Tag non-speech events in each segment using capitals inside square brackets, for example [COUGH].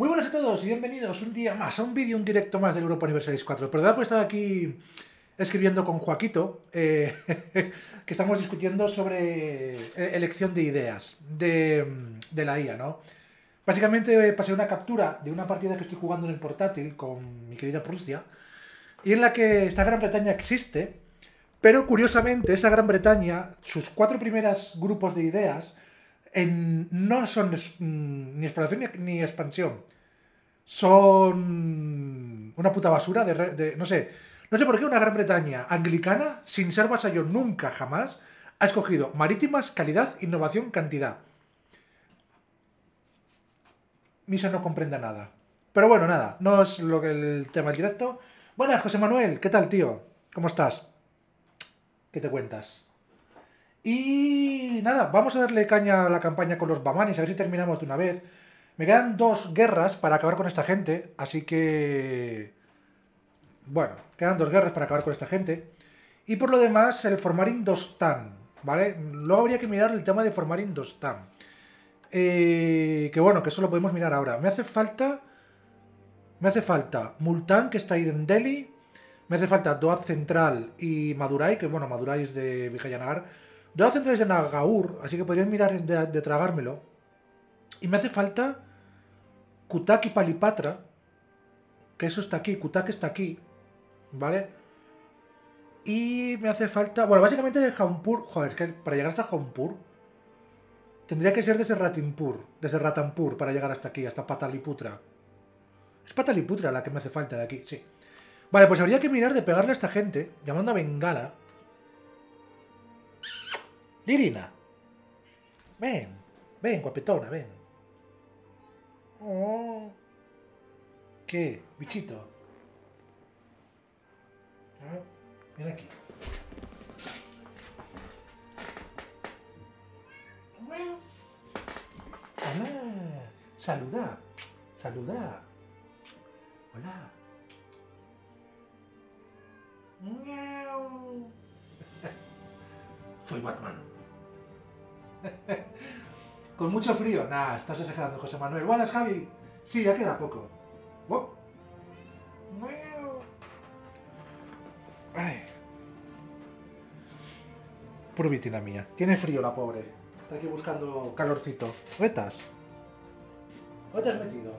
Muy buenas a todos y bienvenidos un día más a un vídeo, un directo más del Europa Universalis 4. Perdón pues estaba aquí escribiendo con Joaquito, eh, [LAUGHS] que estamos discutiendo sobre eh, elección de ideas de, de la IA, ¿no? Básicamente pasé una captura de una partida que estoy jugando en el portátil con mi querida Prusia, y en la que esta Gran Bretaña existe, pero curiosamente esa Gran Bretaña, sus cuatro primeros grupos de ideas, en, no son mm, ni exploración ni, expansión. Son una puta basura de, No sé. No sé por qué una Gran Bretaña anglicana, sin ser vasallo nunca jamás, ha escogido marítimas, calidad, innovación, cantidad. Misa no comprende nada. Pero bueno, nada, no es lo que el tema del directo. Buenas, José Manuel, ¿qué tal, tío? ¿Cómo estás? ¿Qué te cuentas? Y nada, vamos a darle caña a la campaña con los Bamanis, a ver si terminamos de una vez. Me quedan dos guerras para acabar con esta gente, así que... Bueno, quedan dos guerras para acabar con esta gente. Y por lo demás, el formar Indostan, ¿vale? Luego habría que mirar el tema de formar Indostan. Eh, que bueno, que eso lo podemos mirar ahora. Me hace falta... Me hace falta Multan, que está ahí en Delhi. Me hace falta Doab Central y Madurai, que bueno, Madurai es de Vijayanagar Dos centrales de Nagaur, así que podrían mirar de, tragármelo. Y me hace falta Kutak y Palipatra, que eso está aquí, Kutak está aquí, ¿vale? Y me hace falta, bueno, básicamente de Jaunpur, joder, es que para llegar hasta Jaunpur tendría que ser desde Ratimpur, desde Ratampur para llegar hasta aquí, hasta Pataliputra. Es Pataliputra la que me hace falta de aquí, sí. Vale, pues habría que mirar de pegarle a esta gente, llamando a Bengala, Lirina. Ven, ven, guapetona, ven. Oh. ¿Qué? Bichito. Ven aquí. Hola. Saluda. Saluda. Hola. [LAUGHS] Soy Batman. [LAUGHS] Con mucho frío. Nah, estás exagerando, José Manuel. Buenas, Javi. Sí, ya queda poco. Ay. Puro vitina mía. Tiene frío la pobre. Está aquí buscando calorcito. ¿Dónde estás? ¿Dónde te has metido?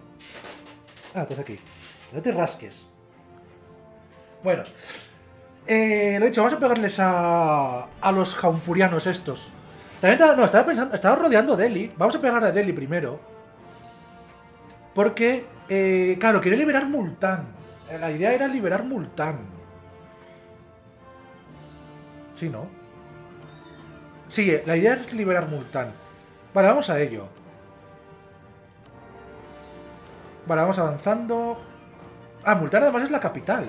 Ah, estás aquí. No te rasques. Bueno. Eh, lo he dicho, vamos a pegarles a, a los jaunfurianos estos. También estaba, no, estaba pensando, estaba rodeando Delhi. Vamos a pegar a Delhi primero. Porque, eh, claro, quería liberar Multan. La idea era liberar Multan. Sí, ¿no? Sí, la idea es liberar Multan. Vale, vamos a ello. Vale, vamos avanzando. Ah, Multan además es la capital.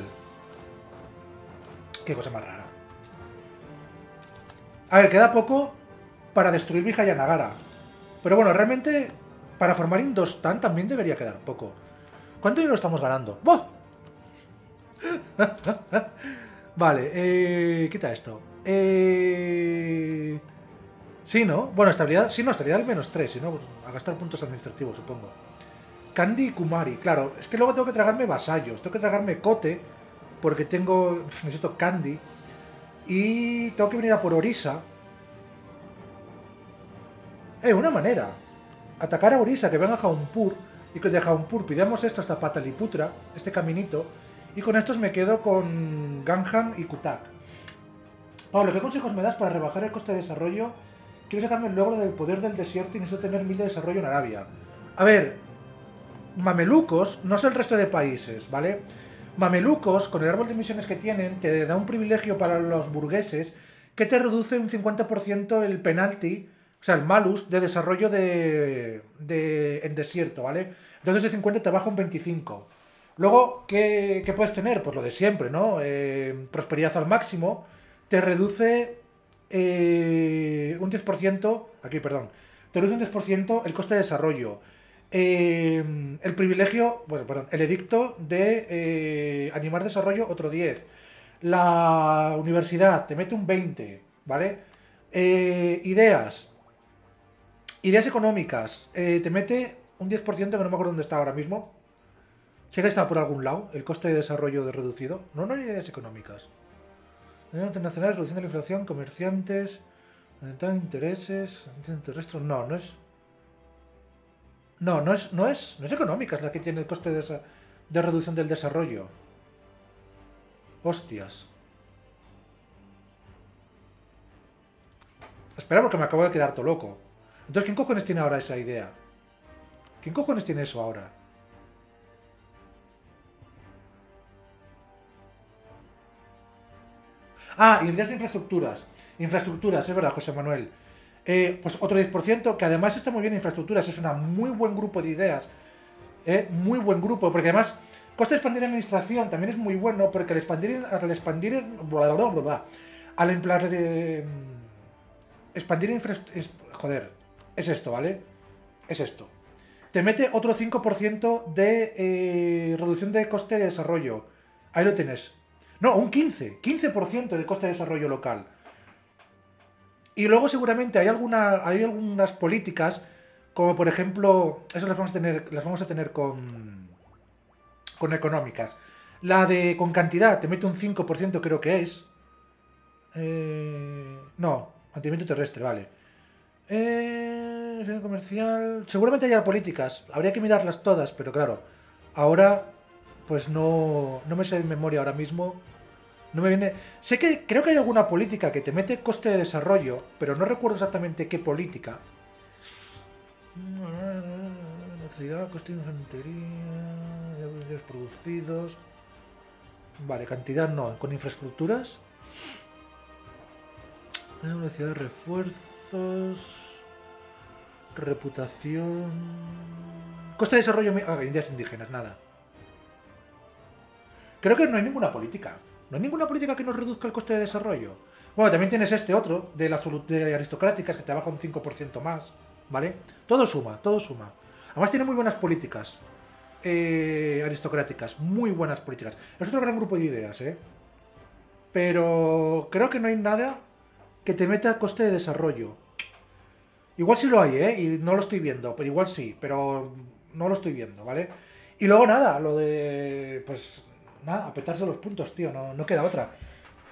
Qué cosa más rara. A ver, queda poco para destruir Vijayanagara. Pero bueno, realmente para formar Indostan también debería quedar poco. ¿Cuánto dinero estamos ganando? ¡Boh! [LAUGHS] vale, eh, quita esto. Eh... Sí, ¿no? Bueno, estabilidad... Sí, no, estabilidad menos 3, si no, a gastar puntos administrativos, supongo. Candy y Kumari, claro. Es que luego tengo que tragarme vasallos, tengo que tragarme Cote, porque tengo... [LAUGHS] Necesito Candy. Y tengo que venir a por Orisa, eh, una manera. Atacar a Orisa, que venga a Jaunpur, y que de Jaunpur pidamos esto hasta Pataliputra, este caminito, y con estos me quedo con Gangham y Kutak. Pablo, ¿qué consejos me das para rebajar el coste de desarrollo? Quiero sacarme el logro del poder del desierto y necesito tener mil de desarrollo en Arabia. A ver, mamelucos no es el resto de países, ¿vale? Mamelucos, con el árbol de misiones que tienen, te da un privilegio para los burgueses que te reduce un 50% el penalti o sea, el malus de desarrollo de, en desierto, ¿vale? Entonces de 50 te baja un 25. Luego, ¿qué, puedes tener? Pues lo de siempre, ¿no? Eh, prosperidad al máximo. Te reduce eh, un 10%, aquí, perdón, te reduce un 10% el coste de desarrollo. Eh, el privilegio, bueno, perdón, el edicto de animar desarrollo, otro 10. La universidad te mete un 20, ¿vale? ideas, Ideas económicas. Eh, te mete un 10% que no me acuerdo dónde está ahora mismo. Sé que está por algún lado, el coste de desarrollo de reducido. No, no hay ideas económicas. Internacionales, reducción de la inflación, comerciantes, intereses, terrestres. No, no es. No, no es, no es, no es económica, es la que tiene el coste de, de reducción del desarrollo. Hostias. Espera porque me acabo de quedar todo loco. Entonces, ¿quién cojones tiene ahora esa idea? ¿Quién cojones tiene eso ahora? Ah, ideas de infraestructuras. Infraestructuras, es verdad, José Manuel. Eh, pues otro 10%, que además está muy bien infraestructuras, es un muy buen grupo de ideas. Eh, muy buen grupo, porque además, coste de expandir administración también es muy bueno, porque al expandir, al expandir, bla, al emplear, eh, expandir infraestructuras, joder, es esto, ¿vale? Es esto. Te mete otro 5% de eh, reducción de coste de desarrollo. Ahí lo tienes. No, un 15. 15% de coste de desarrollo local. Y luego seguramente hay, alguna, hay algunas políticas, como por ejemplo, eso las vamos a tener, las vamos a tener con, con económicas. La de con cantidad, te mete un 5% creo que es. Eh, no, mantenimiento terrestre, vale. Eh, comercial. Seguramente haya políticas. Habría que mirarlas todas, pero claro. Ahora, pues no, no me sé de memoria ahora mismo. No me viene. Sé que creo que hay alguna política que te mete coste de desarrollo, pero no recuerdo exactamente qué política. Ciudad, coste de infantería, producidos. Vale, cantidad no. Con infraestructuras. Velocidad de refuerzos. Reputación. Coste de desarrollo. Ah, indias indígenas, nada. Creo que no hay ninguna política. No hay ninguna política que nos reduzca el coste de desarrollo. Bueno, también tienes este otro, de las de aristocráticas, que te baja un 5% más. ¿Vale? Todo suma, todo suma. Además tiene muy buenas políticas. Eh, aristocráticas. Muy buenas políticas. Es otro gran grupo de ideas, ¿eh? Pero creo que no hay nada que te meta coste de desarrollo. Igual sí lo hay, ¿eh? Y no lo estoy viendo, pero igual sí, pero no lo estoy viendo, ¿vale? Y luego nada, lo de, pues, nada, apretarse los puntos, tío, no, no queda otra.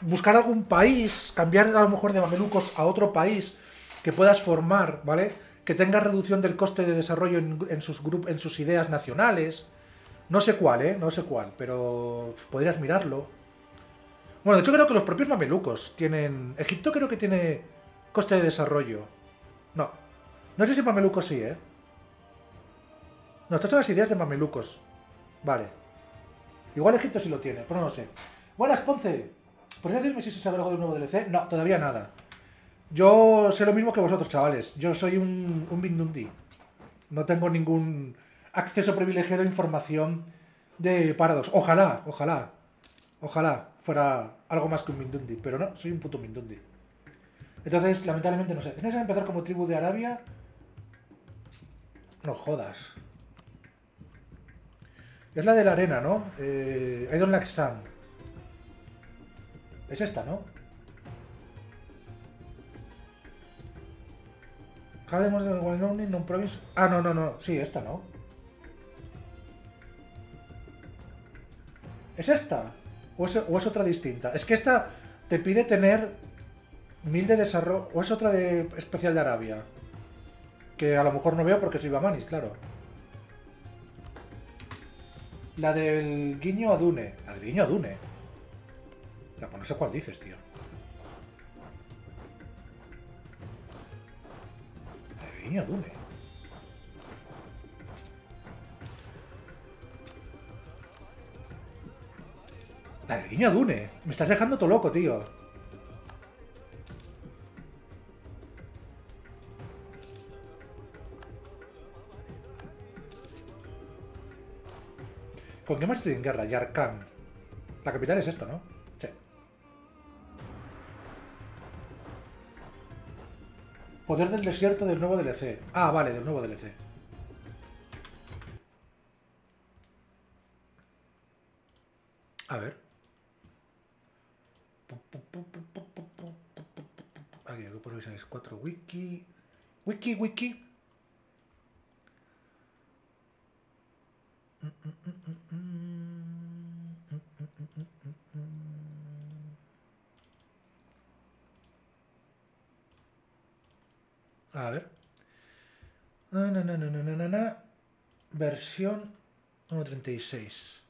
Buscar algún país, cambiar a lo mejor de mamelucos a otro país que puedas formar, ¿vale? Que tenga reducción del coste de desarrollo en, sus, en sus ideas nacionales. No sé cuál, ¿eh? No sé cuál, pero podrías mirarlo. Bueno, de hecho creo que los propios mamelucos tienen... Egipto creo que tiene coste de desarrollo. No. Sé si mamelucos sí, ¿eh? No, estas son las ideas de mamelucos. Vale. Igual Egipto sí lo tiene, pero no lo sé. Buenas, Ponce. ¿Podrías decirme si se sabe algo de un nuevo DLC? No, todavía nada. Yo sé lo mismo que vosotros, chavales. Yo soy un, un Bindundi. No tengo ningún acceso privilegiado a información de Paradox. Ojalá, ojalá. Ojalá fuera algo más que un Mindundi, pero no, soy un puto Mindundi. Entonces, lamentablemente no sé. ¿Tienes que empezar como tribu de Arabia? No jodas. Es la de la arena, ¿no? Eh, I don't like sand. Es esta, ¿no? non province. Ah, no, no, no. Sí, esta, ¿no? ¿Es esta? ¿O es, otra distinta? Es que esta te pide tener mil de desarrollo. ¿O es otra de especial de Arabia? Que a lo mejor no veo porque soy Bamanis, claro. La del guiño a Dune. La del guiño a Dune. Ya, pues no sé cuál dices, tío. La del guiño a Dune. La de Guiño Dune. Me estás dejando todo loco, tío. ¿Con qué más estoy en guerra? Yarkhan. La capital es esto, ¿no? Sí. Poder del desierto del nuevo DLC. Ah, vale, del nuevo DLC. A ver. Aquí, grupo revisiones 4 wiki. Wiki, wiki. A ver. Na, a ver. Na, na, na, Versión 1.36.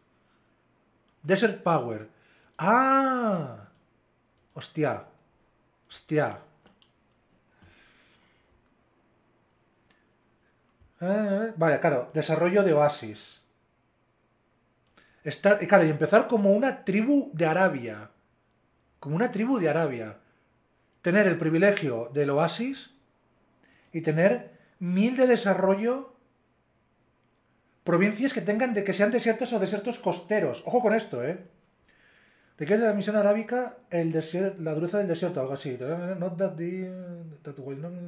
Desert Power. ¡Ah! Hostia. Hostia. Eh, vale, claro. Desarrollo de Oasis. Estar, claro, y empezar como una tribu de Arabia. Como una tribu de Arabia. Tener el privilegio del Oasis y tener mil de desarrollo provincias que tengan de que sean desiertos o desiertos costeros. Ojo con esto, ¿eh? ¿De qué es la misión arábica? El desier- la dureza del desierto, algo así. Not that the,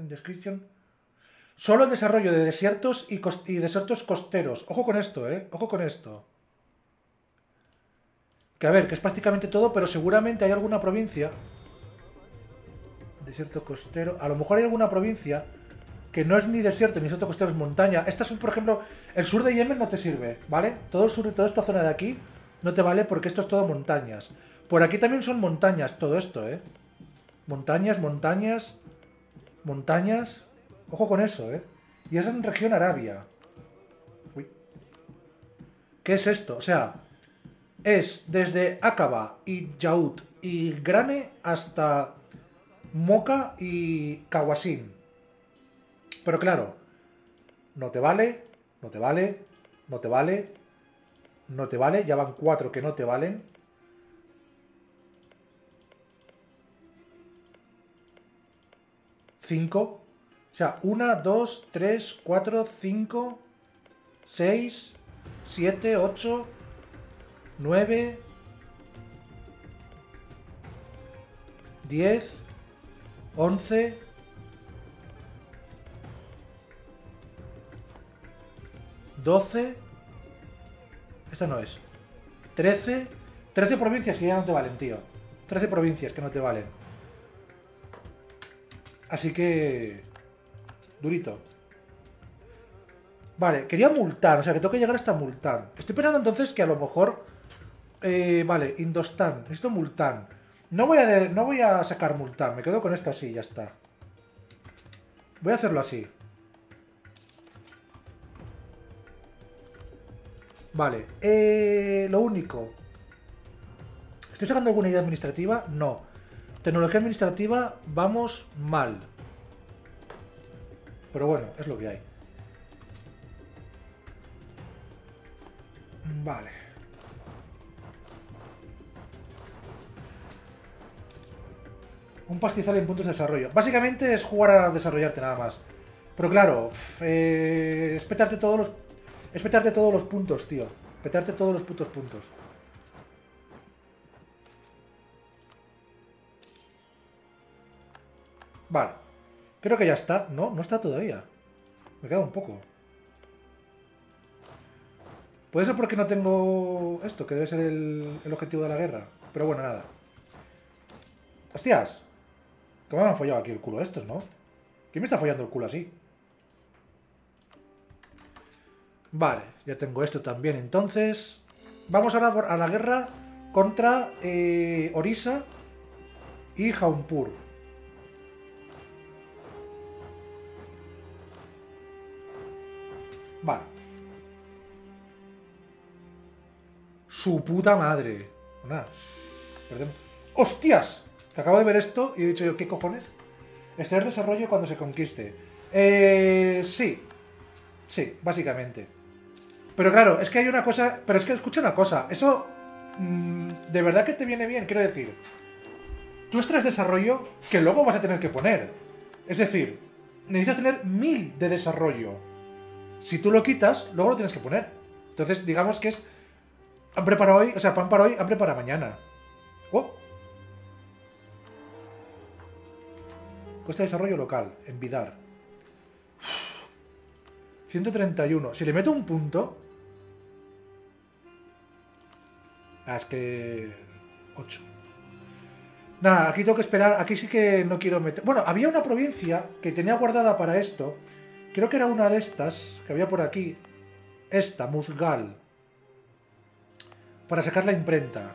description. Solo el desarrollo de desiertos y, y desiertos costeros. Ojo con esto, ¿eh? Ojo con esto. Que a ver, que es prácticamente todo, pero seguramente hay alguna provincia. Desierto costero. A lo mejor hay alguna provincia que no es ni desierto ni desierto costero, es montaña. Estas son, por ejemplo, el sur de Yemen no te sirve, ¿vale? Todo el sur y toda esta zona de aquí no te vale porque esto es todo montañas. Por aquí también son montañas, todo esto, ¿eh? Montañas, montañas, montañas. Ojo con eso, ¿eh? Y es en región Arabia. Uy. ¿Qué es esto? O sea, es desde Aqaba y Yaut y Grane hasta Moca y Kawasin. Pero claro, no te vale, no te vale, no te vale, no te vale. Ya van cuatro que no te valen. Cinco. O sea, una, dos, tres, cuatro, cinco, seis, siete, ocho, nueve, diez, once, doce. Esta no es. Trece. Trece provincias que ya no te valen, tío. Trece provincias que no te valen. Así que... Durito. Vale, quería multar, o sea que tengo que llegar hasta Multan. Estoy pensando entonces que a lo mejor... eh, vale, Indostan, necesito Multan. No voy, a no voy a sacar Multan, me quedo con esto así, ya está. Voy a hacerlo así. Vale, eh, lo único. ¿Estoy sacando alguna idea administrativa? No. Tecnología administrativa, vamos mal. Pero bueno, es lo que hay. Vale. Un pastizal en puntos de desarrollo. Básicamente es jugar a desarrollarte nada más. Pero claro, eh, es petarte todos los. Es petarte todos los puntos, tío. Petarte todos los putos puntos. Vale. Creo que ya está. No, no está todavía. Me queda un poco. Puede ser porque no tengo esto, que debe ser el, el objetivo de la guerra. Pero bueno, nada. ¡Hostias! ¿Cómo me han follado aquí el culo estos, no? ¿Quién me está follando el culo así? Vale, ya tengo esto también. Entonces, vamos ahora a la guerra contra eh, Orisa y Jaunpur. Vale. Su puta madre. Nada. Perdemos. ¡Hostias! Acabo de ver esto y he dicho yo, ¿qué cojones? Es desarrollo cuando se conquiste. Eh, sí. Sí, básicamente. Pero claro, es que hay una cosa. Pero es que escucha una cosa. Eso. mm, de verdad que te viene bien, quiero decir. Tú extraes desarrollo que luego vas a tener que poner. Es decir, necesitas tener mil de desarrollo. Si tú lo quitas, luego lo tienes que poner. Entonces, digamos que es. Hambre para hoy, o sea, pan para hoy, hambre para mañana. Coste de desarrollo local, en Vidar. 131. Si le meto un punto. Ah, es que. 8. Nada, aquí tengo que esperar. Aquí sí que no quiero meter. Bueno, había una provincia que tenía guardada para esto. Creo que era una de estas que había por aquí. Esta, Muzgal. Para sacar la imprenta.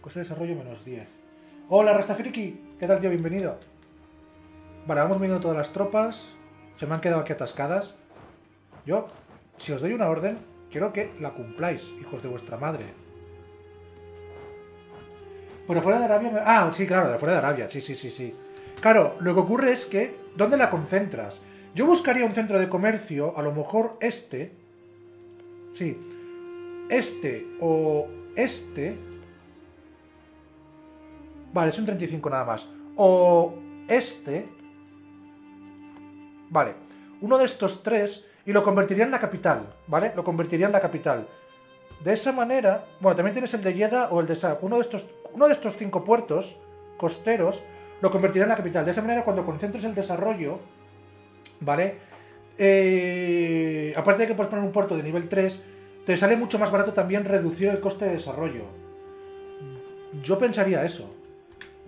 Coste de desarrollo menos 10. Hola, Rastafiriki. ¿Qué tal, tío? Bienvenido. Vale, vamos viendo todas las tropas. Se me han quedado aquí atascadas. Yo, si os doy una orden, quiero que la cumpláis, hijos de vuestra madre. Pero fuera de Arabia... Ah, sí, claro, de fuera de Arabia. Sí, sí, sí, sí. Claro, lo que ocurre es que... ¿Dónde la concentras? Yo buscaría un centro de comercio, a lo mejor este. Sí. Este o este. Vale, son 35 nada más. O este. Vale. Uno de estos tres y lo convertiría en la capital, ¿vale? Lo convertiría en la capital. De esa manera... Bueno, también tienes el de Yeda o el de Saab. Uno de estos, uno de estos cinco puertos costeros lo convertiría en la capital. De esa manera, cuando concentres el desarrollo, ¿vale? Eh, aparte de que puedes poner un puerto de nivel 3, te sale mucho más barato también reducir el coste de desarrollo. Yo pensaría eso.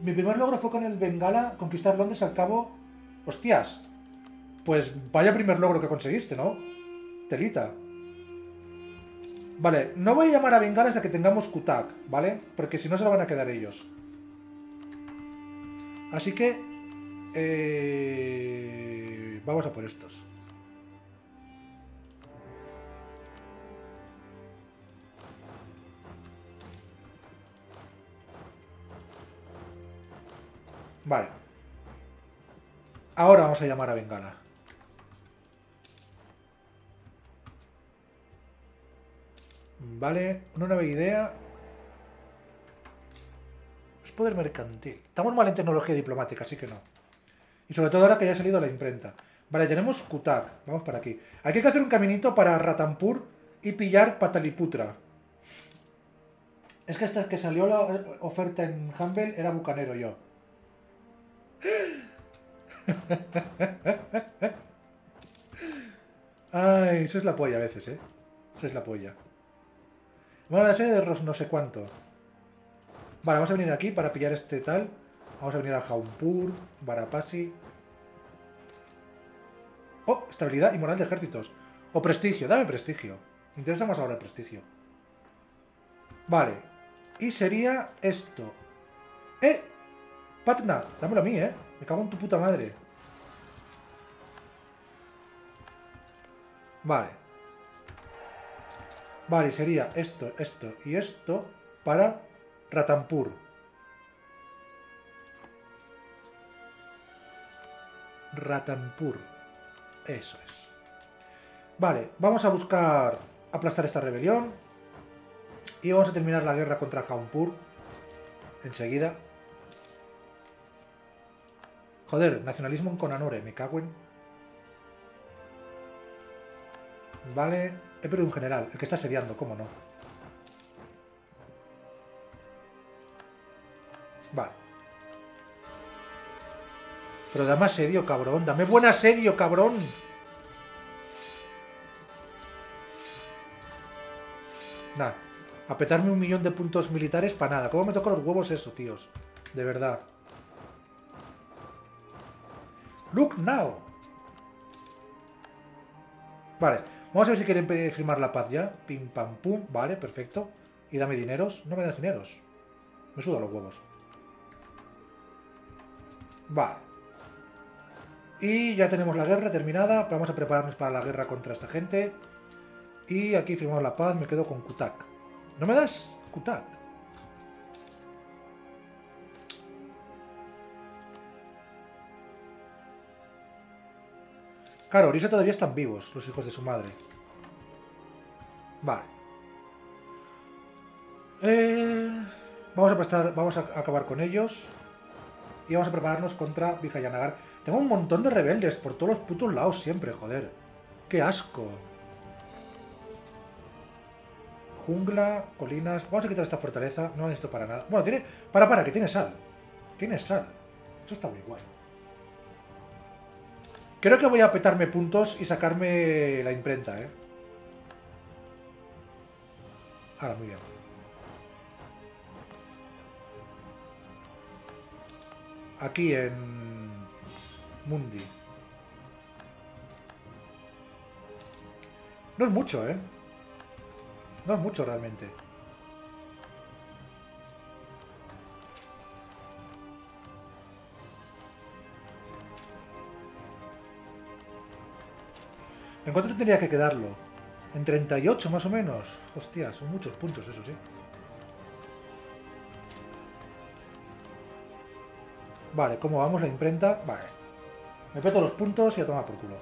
Mi primer logro fue con el Bengala conquistar Londres al cabo... Hostias. Pues vaya primer logro que conseguiste, ¿no? Telita. Vale, no voy a llamar a Bengala hasta que tengamos Kutak, ¿vale? Porque si no se lo van a quedar ellos. Así que... Eh, vamos a por estos. Vale. Ahora vamos a llamar a Bengala. Vale, una nueva idea. Es poder mercantil. Estamos mal en tecnología diplomática, así que no. Y sobre todo ahora que ya ha salido la imprenta. Vale, tenemos Kutak. Vamos para aquí. Aquí hay que hacer un caminito para Ratampur y pillar Pataliputra. Es que hasta que salió la oferta en Humble era bucanero yo. Ay, eso es la polla a veces, ¿eh? Eso es la polla. Bueno, la serie de Ros no sé cuánto. Vale, vamos a venir aquí para pillar este tal. Vamos a venir a Jaunpur, Varapasi. Oh, estabilidad y moral de ejércitos. O prestigio, dame prestigio. Me interesa más ahora el prestigio. Vale. Y sería esto. ¡Eh! Patna, dámelo a mí, ¿eh? Me cago en tu puta madre. Vale. Vale, sería esto, esto y esto para Ratampur. Ratanpur. Eso es. Vale, vamos a buscar aplastar esta rebelión. Y vamos a terminar la guerra contra Jaunpur. Enseguida. Joder, nacionalismo con Anore, me cago en... Vale, he perdido un general, el que está asediando, cómo no. Vale. Pero dame asedio, cabrón. Dame buen asedio, cabrón. Nada. A petarme un millón de puntos militares para nada. ¿Cómo me tocan los huevos eso, tíos? De verdad. Look now. Vale, vamos a ver si quieren firmar la paz ya. Pim, pam, pum. Vale, perfecto. Y dame dineros. No me das dineros. Me suda los huevos. Vale. Y ya tenemos la guerra terminada. Vamos a prepararnos para la guerra contra esta gente. Y aquí firmamos la paz. Me quedo con Kutak. ¿No me das Kutak? Claro, Orisa todavía están vivos, los hijos de su madre. Vale. Eh, vamos, a prestar, vamos a acabar con ellos. Y vamos a prepararnos contra Vijayanagar. Tengo un montón de rebeldes por todos los putos lados siempre, joder. ¡Qué asco! Jungla, colinas... Vamos a quitar esta fortaleza. No necesito para nada. Bueno, tiene... Para, para, que tiene sal. Tiene sal. Eso está muy guay. Creo que voy a petarme puntos y sacarme la imprenta, ¿eh? Ahora, muy bien. Aquí en Mundi. No es mucho, ¿eh? No es mucho realmente. ¿En cuánto tendría que quedarlo? En 38 más o menos. Hostia, son muchos puntos, eso sí. Vale, ¿cómo vamos la imprenta? Vale. Me peto los puntos y a tomar por culo.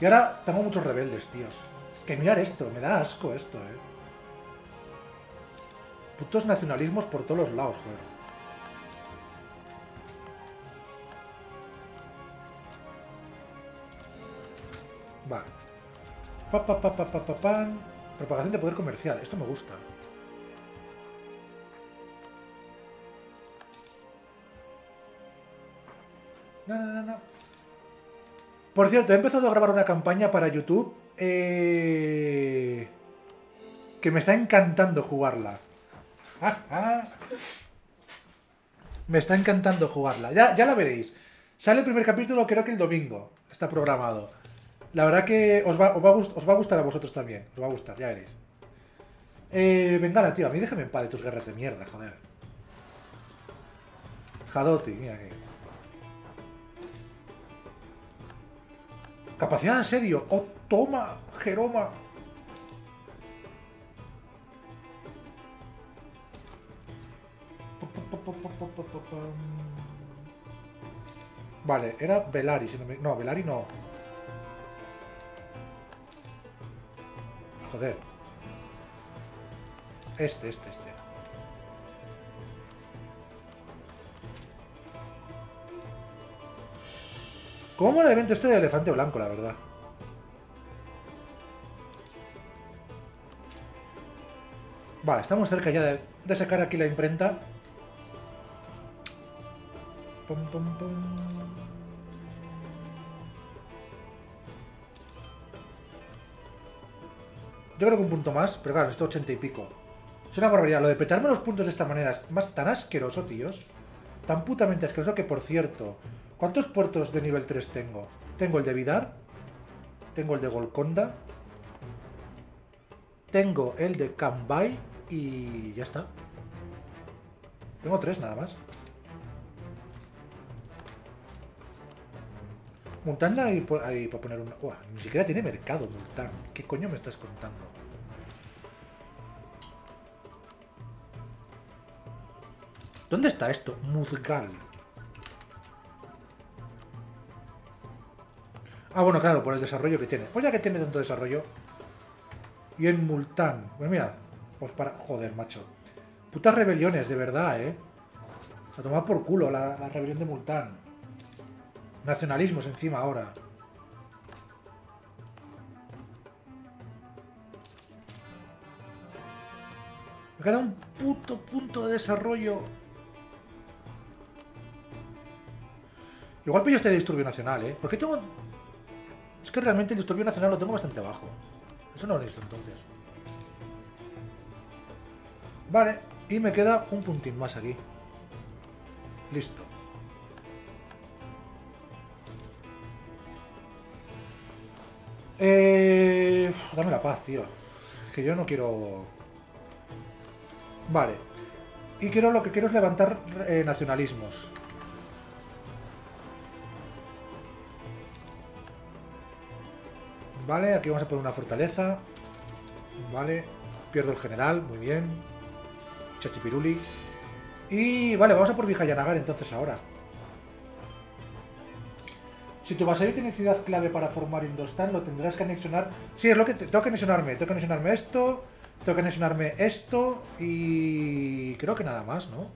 Y ahora tengo muchos rebeldes, tíos. Es que mirar esto, me da asco esto, eh. Putos nacionalismos por todos los lados, joder. Pa. Propagación de poder comercial. Esto me gusta. No, no, no, no. Por cierto, he empezado a grabar una campaña para YouTube eh, que me está encantando jugarla. [LAUGHS] me está encantando jugarla. Ya, ya la veréis. Sale el primer capítulo creo que el domingo. Está programado. La verdad que os va, os va, a, os va a gustar a vosotros también. Os va a gustar, ya veréis. Eh, Bengala, tío, a mí déjame en paz de tus guerras de mierda, joder. Jadoti, mira que... Capacidad de asedio. ¡Oh, toma, Jeroma! Vale, era Velari, si no me... No, Velari no. Joder. Este, este, este. ¿Cómo el evento este de elefante blanco, la verdad? Vale, estamos cerca ya de, sacar aquí la imprenta. Yo creo que un punto más, pero claro, esto 80 y pico. Es una barbaridad. Lo de petarme los puntos de esta manera es más tan asqueroso, tíos. Tan putamente asqueroso que, por cierto, ¿cuántos puertos de nivel 3 tengo? Tengo el de Vidar. Tengo el de Golconda. Tengo el de Cambay. Y ya está. Tengo tres nada más. Multan ahí, ahí para poner una... Uah, ni siquiera tiene mercado Multan. ¿Qué coño me estás contando? ¿Dónde está esto? Muzgal. Ah, bueno, claro, por el desarrollo que tiene. Pues ya que tiene tanto desarrollo. Y en Multan. Pues mira, pues para... Joder, macho. Putas rebeliones, de verdad, ¿eh? A tomar por culo la, la rebelión de Multan. Nacionalismos encima ahora. Me queda un puto punto de desarrollo. Igual pillo este disturbio nacional, ¿eh? Porque tengo... Es que realmente el disturbio nacional lo tengo bastante bajo. Eso no lo necesito entonces. Vale, y me queda un puntín más aquí. Listo. Eh, dame la paz, tío. Es que yo no quiero... Vale. Y quiero lo que quiero es levantar eh, nacionalismos. Vale, aquí vamos a poner una fortaleza. Vale. Pierdo el general, muy bien. Chachipiruli. Y vale, vamos a por Vijayanagar entonces ahora. Si tu vasallo tiene ciudad clave para formar Indostan, lo tendrás que anexionar. Sí, es lo que tengo que anexionarme. Tengo que anexionarme esto, tengo que anexionarme esto y creo que nada más, ¿no?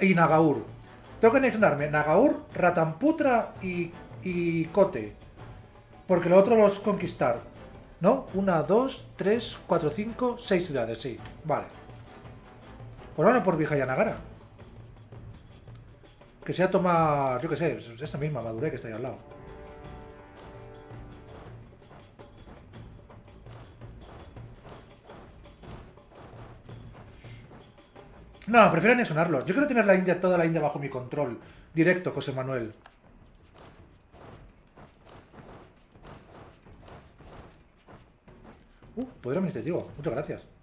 Y Nagaur. Tengo que anexionarme Nagaur, Ratamputra y, y Kote. Porque lo otro los conquistar. ¿No? Una, dos, tres, cuatro, cinco, seis ciudades, sí. Vale. Pues ahora por Vijayanagara. Que sea toma, yo qué sé, esta misma madurez que está ahí al lado. No, prefiero anexionarlo. Yo quiero tener la India, toda la India bajo mi control. Directo, José Manuel. Uh, poder administrativo. Muchas gracias.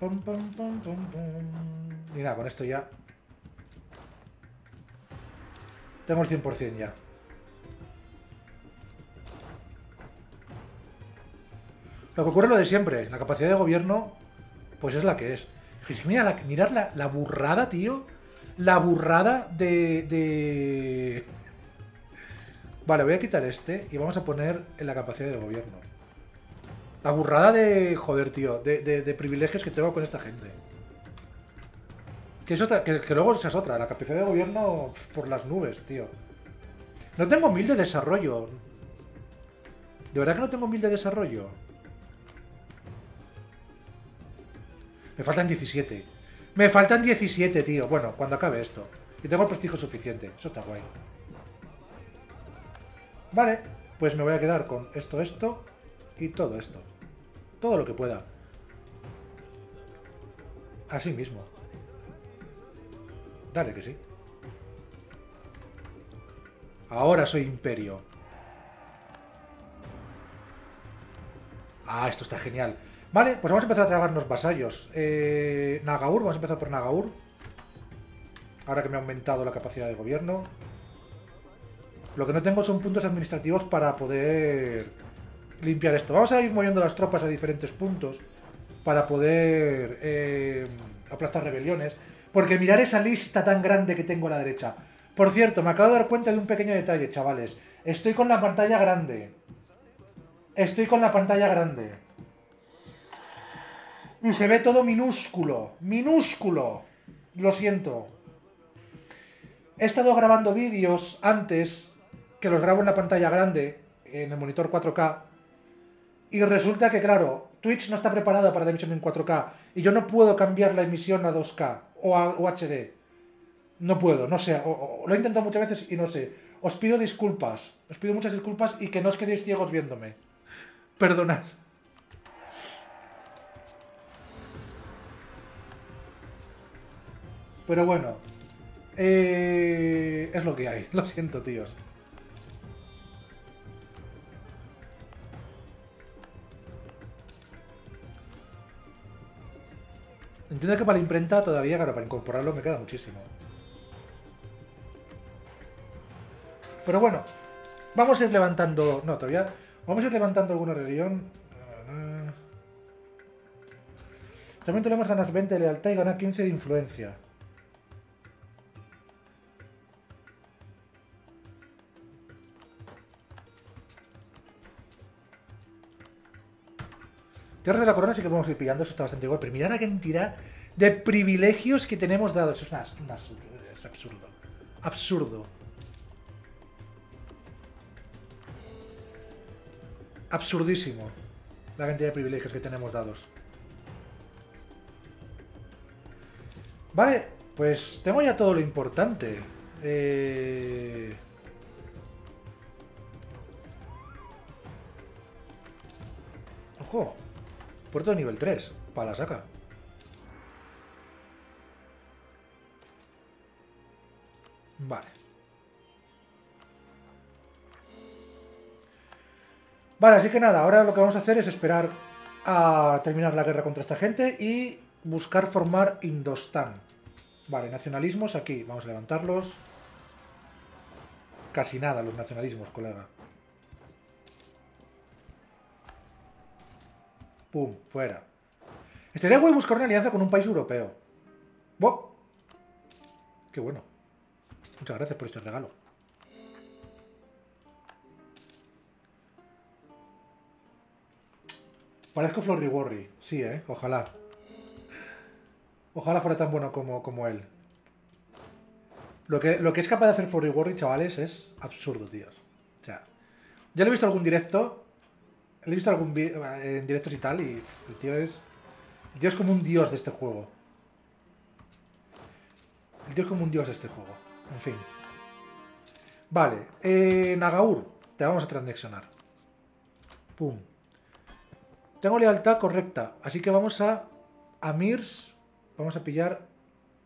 Pum, pum. Y nada, con esto ya... Tengo el 100% ya. Lo que ocurre es lo de siempre. La capacidad de gobierno, pues es la que es. Mira, la, mirad la, la burrada, tío. La burrada de, de... Vale, voy a quitar este y vamos a poner en la capacidad de gobierno. La burrada de... Joder, tío. De, de, privilegios que tengo con esta gente. Que, es otra, que, luego esa es otra. La capacidad de gobierno por las nubes, tío. No tengo mil de desarrollo. ¿De verdad que no tengo mil de desarrollo? Me faltan 17. Me faltan 17, tío. Bueno, cuando acabe esto. Y tengo el prestigio suficiente. Eso está guay. Vale, pues me voy a quedar con esto, esto y todo esto. Todo lo que pueda. Así mismo. Dale que sí. Ahora soy imperio. Ah, esto está genial. Vale, pues vamos a empezar a tragarnos vasallos. Eh, Nagaur, vamos a empezar por Nagaur. Ahora que me ha aumentado la capacidad de gobierno. Lo que no tengo son puntos administrativos para poder limpiar esto. Vamos a ir moviendo las tropas a diferentes puntos para poder eh, aplastar rebeliones. Porque mirar esa lista tan grande que tengo a la derecha. Por cierto, me acabo de dar cuenta de un pequeño detalle, chavales. Estoy con la pantalla grande. Estoy con la pantalla grande. Y se ve todo minúsculo. Minúsculo. Lo siento. He estado grabando vídeos antes que los grabo en la pantalla grande, en el monitor 4K, y resulta que, claro, Twitch no está preparada para la emisión en 4K, y yo no puedo cambiar la emisión a 2K o a HD. No puedo, no sé, lo he intentado muchas veces y no sé. Os pido disculpas, os pido muchas disculpas y que no os quedéis ciegos viéndome. Perdonad. Pero bueno, eh, es lo que hay. [LAUGHS] Lo siento, tíos. Entiendo que para la imprenta todavía, claro, para incorporarlo me queda muchísimo. Pero bueno, vamos a ir levantando... No, todavía... Vamos a ir levantando alguna religión. También tenemos ganas 20 de lealtad y ganar 15 de influencia. Tierra de la Corona sí que podemos ir pillando, eso está bastante igual. Pero mirad la cantidad de privilegios que tenemos dados. Es, es absurdo. Absurdo. Absurdísimo. La cantidad de privilegios que tenemos dados. Vale, pues tengo ya todo lo importante. Eh... Ojo. Puerto de nivel 3. Para la saca. Vale. Vale, así que nada, ahora lo que vamos a hacer es esperar a terminar la guerra contra esta gente y buscar formar Indostán. Vale, nacionalismos aquí. Vamos a levantarlos. Casi nada los nacionalismos, colega. Pum, fuera. Estaría guay buscar una alianza con un país europeo. ¡Wow! ¡Qué bueno! Muchas gracias por este regalo. Parezco Worry. Sí, ¿eh? Ojalá. Ojalá fuera tan bueno como, como él. Lo que, lo que es capaz de hacer Worry, chavales, es absurdo, tíos. O sea, ya lo he visto algún directo he visto algún vídeo en directos y tal, y el tío es. El tío es como un dios de este juego. El tío es como un dios de este juego. En fin. Vale. Eh, Nagaur. Te vamos a transnexionar. Pum. Tengo lealtad correcta. Así que vamos a. A. Vamos a pillar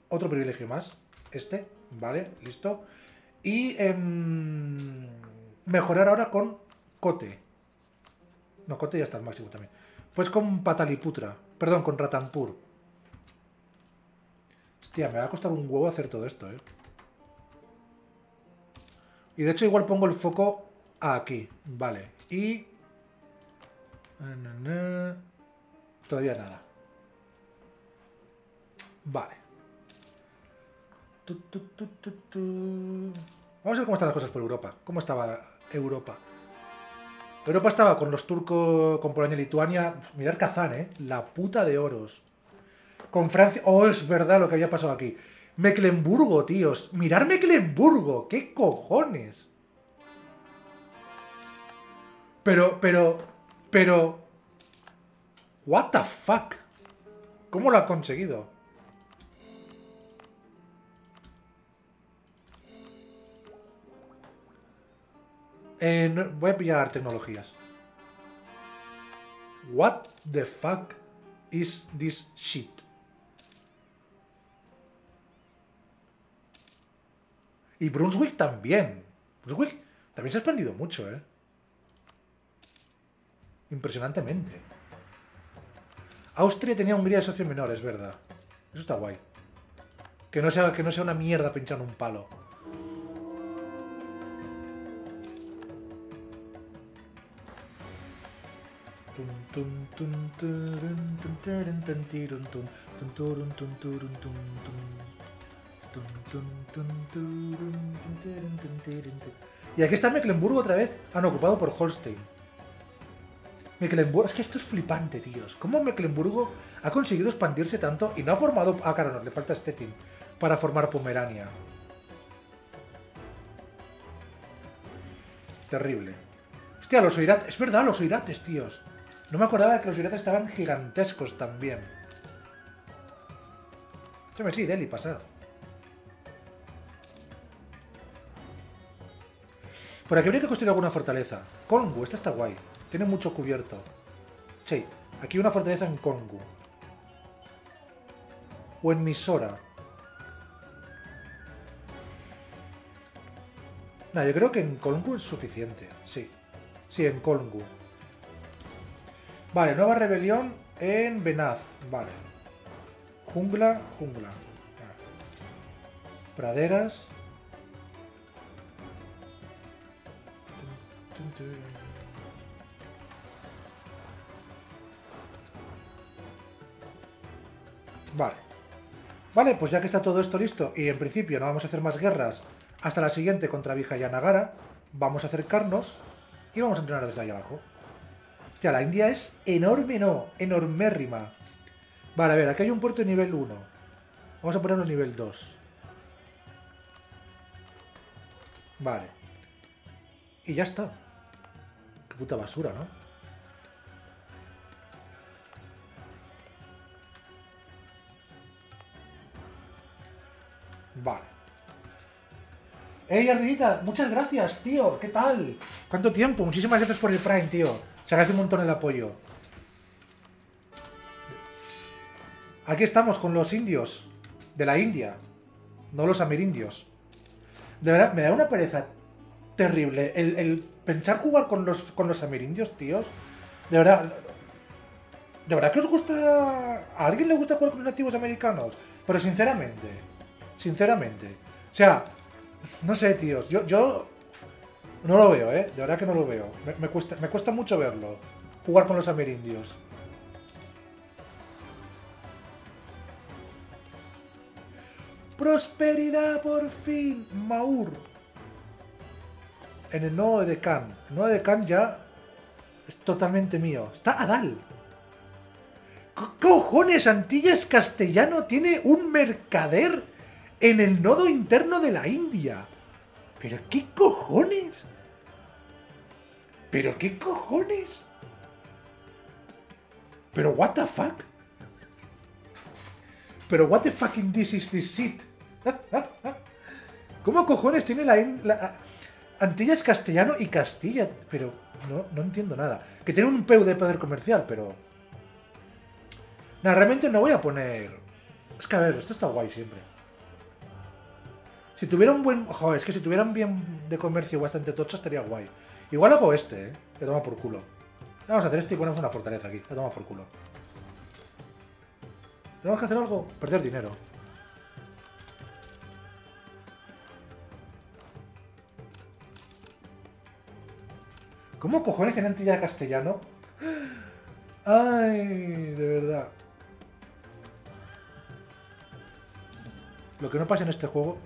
otro privilegio más. Este. Vale, listo. Y em, mejorar ahora con Cote. No, Cote ya está al máximo también. Pues con Pataliputra. Perdón, con Ratampur. Hostia, me va a costar un huevo hacer todo esto, ¿eh? Y de hecho igual pongo el foco aquí. Vale. Y... Todavía nada. Vale. Vamos a ver cómo están las cosas por Europa. ¿Cómo estaba Europa? Europa estaba con los turcos, con Polonia y Lituania. Mirar Kazán, ¿eh? La puta de oros. Con Francia... Oh, es verdad lo que había pasado aquí. Mecklenburgo, tíos. Mirar Mecklenburgo. ¿Qué cojones? Pero, pero, pero... What the fuck? ¿Cómo lo ha conseguido? Eh, voy a pillar tecnologías. What the fuck is this shit? Y Brunswick también. Brunswick también se ha expandido mucho, ¿eh? Impresionantemente. Austria tenía Hungría de socio menor, es verdad. Eso está guay. Que no sea, que no sea una mierda pinchando un palo. Y aquí está Mecklenburgo otra vez. Han ocupado por Holstein. Mecklenburgo... Es que esto es flipante, tíos. ¿Cómo Mecklenburgo ha conseguido expandirse tanto y no ha formado... Ah, claro, le falta Stettin para formar Pomerania. Terrible. Hostia, los oirates... Es verdad, los oirates, tíos. No me acordaba de que los oirates estaban gigantescos también. Sí, Deli, pasad. Por aquí habría que construir alguna fortaleza. Kongu, esta está guay. Tiene mucho cubierto. Sí, aquí una fortaleza en Kongu. O en Misora. No, yo creo que en Kongu es suficiente. Sí. Sí, en Kongu. Vale, nueva rebelión en Benaz. Vale. Jungla, jungla. Praderas. Vale. Vale, pues ya que está todo esto listo y en principio no vamos a hacer más guerras hasta la siguiente contra Vijayanagara, vamos a acercarnos y vamos a entrenar desde ahí abajo. Hostia, la India es enorme, no, enormérrima. Vale, a ver, aquí hay un puerto de nivel 1. Vamos a ponerlo nivel 2. Vale. Y ya está. Qué puta basura, ¿no? Vale. ¡Ey, Ardillita! Muchas gracias, tío. ¿Qué tal? ¿Cuánto tiempo? Muchísimas gracias por el Prime, tío. Se agradece un montón el apoyo. Aquí estamos con los indios. De la India. No los amerindios. De verdad, me da una pereza terrible. El, pensar jugar con los, con los amerindios, tíos. De verdad. ¿De verdad que os gusta... ¿A alguien le gusta jugar con los nativos americanos? Pero sinceramente... Sinceramente. O sea, no sé, tíos. Yo, yo no lo veo, ¿eh? De verdad que no lo veo. Me, cuesta, me cuesta mucho verlo. Jugar con los amerindios. Prosperidad por fin, Maur. En el nodo de Khan. El nodo de Khan ya es totalmente mío. Está Adal. ¿Qué cojones? Antillas Castellano tiene un mercader en el nodo interno de la India. ¿Pero qué cojones? ¿Pero qué cojones? ¿Pero what the fuck? ¿Pero what the fucking this is this shit? ¿Cómo cojones tiene la, la Antillas castellano y Castilla? Pero no, no entiendo nada. Que tiene un peu de poder comercial, pero... No, realmente no voy a poner... Es que a ver, esto está guay siempre. Si tuviera un buen... Joder, es que si tuvieran bien de comercio bastante tocho estaría guay. Igual hago este, eh. Lo toma por culo. Vamos a hacer esto y ponemos una fortaleza aquí. Lo toma por culo. Tenemos que hacer algo. Perder dinero. ¿Cómo cojones tienen ya castellano? Ay, de verdad. Lo que no pasa en este juego...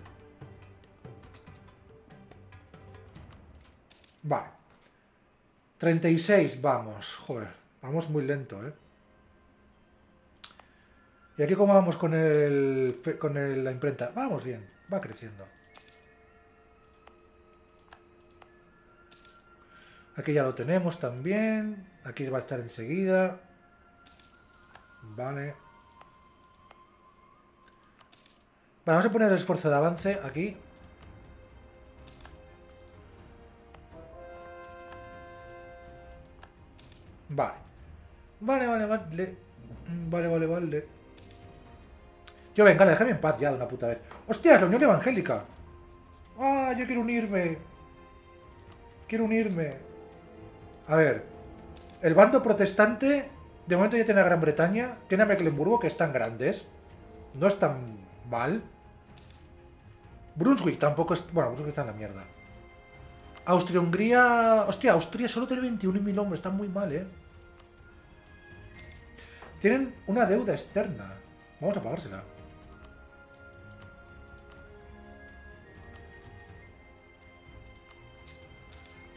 Vale. 36, vamos. Joder, vamos muy lento, ¿eh? ¿Y aquí cómo vamos con, el, con la imprenta? Vamos bien, va creciendo. Aquí ya lo tenemos también. Aquí va a estar enseguida. Vale. vamos a poner el esfuerzo de avance aquí. Vale. Vale, vale, vale. Vale, vale, vale. Yo, venga, déjame en paz ya de una puta vez. ¡Hostias, la Unión Evangélica! ¡Ah, yo quiero unirme! Quiero unirme. A ver. El bando protestante, de momento ya tiene a Gran Bretaña, tiene a Mecklenburgo, que están grandes. No es tan mal. Brunswick tampoco es... Bueno, Brunswick está en la mierda. Austria-Hungría... Hostia, Austria solo tiene 21.000 hombres. Está muy mal, ¿eh? Tienen una deuda externa. Vamos a pagársela.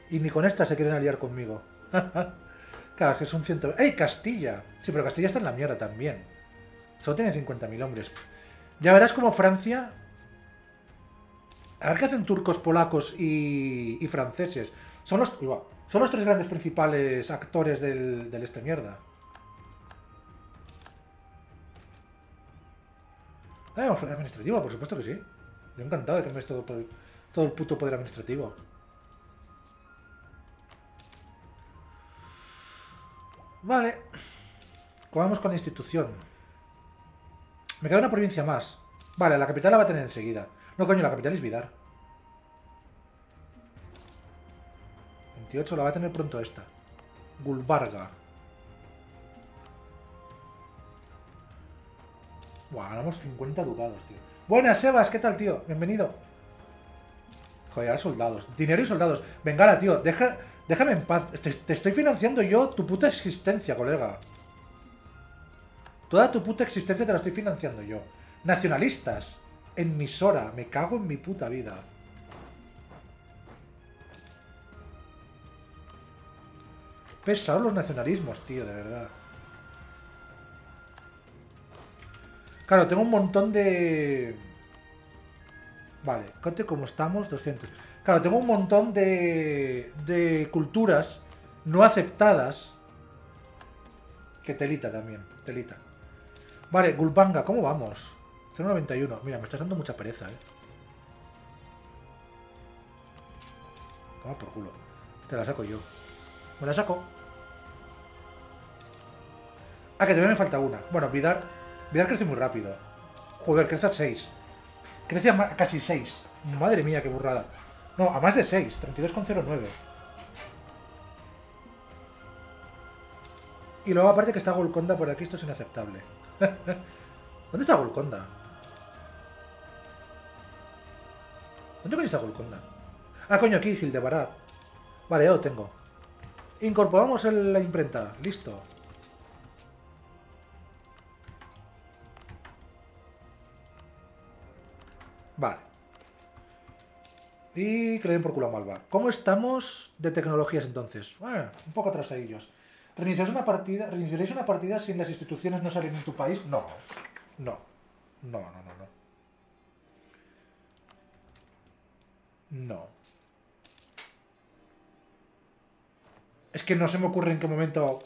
Y ni con esta se quieren aliar conmigo. [LAUGHS] claro, que es un ciento... ¡Ey, Castilla! Sí, pero Castilla está en la mierda también. Solo tiene 50.000 hombres. Ya verás como Francia a ver qué hacen turcos, polacos y, franceses. Son los, son los tres grandes principales actores del, este mierda. Ah, administrativo, por supuesto que sí. Yo encantado de que me todo, todo el puto poder administrativo. Vale. Vamos con la institución. Me queda una provincia más. Vale, la capital la va a tener enseguida. No, coño, la capital es Vidar. 28 la va a tener pronto esta. Gulbarga. Buah, ganamos 50 ducados, tío. Buenas, Sebas, ¿qué tal, tío? Bienvenido. Joder, soldados. Dinero y soldados. Venga, tío, deja, déjame en paz. Te, te estoy financiando yo tu puta existencia, colega. Toda tu puta existencia te la estoy financiando yo. Nacionalistas en Misora. Me cago en mi puta vida. Pesados los nacionalismos, tío, de verdad. Claro, tengo un montón de... Vale, cote como estamos, 200. Claro, tengo un montón de, de culturas no aceptadas. Que telita también, telita. Vale, Gulbanga, ¿cómo vamos? 0.91. Mira, me estás dando mucha pereza, ¿eh? Toma por culo. Te la saco yo. Me la saco. Ah, que todavía me falta una. Bueno, Vidar... Vidar crece muy rápido. Joder, crece a 6. Crece a casi 6. Madre mía, qué burrada. No, a más de 6. 32,09. Y luego aparte que está Golconda por aquí, esto es inaceptable. [LAUGHS] ¿Dónde está Golconda? ¿Dónde coño está Golconda? Ah, coño, aquí, Hildebarad. Vale, ya lo tengo. Incorporamos la imprenta. Listo. Vale. Y que le den por culo a Malva. ¿Cómo estamos de tecnologías entonces? Un poco ellos. ¿Reiniciaréis una partida, ¿Reiniciaréis una partida sin las instituciones no salen en tu país? No. No. No, no, no, no. No. Es que no se me ocurre en qué momento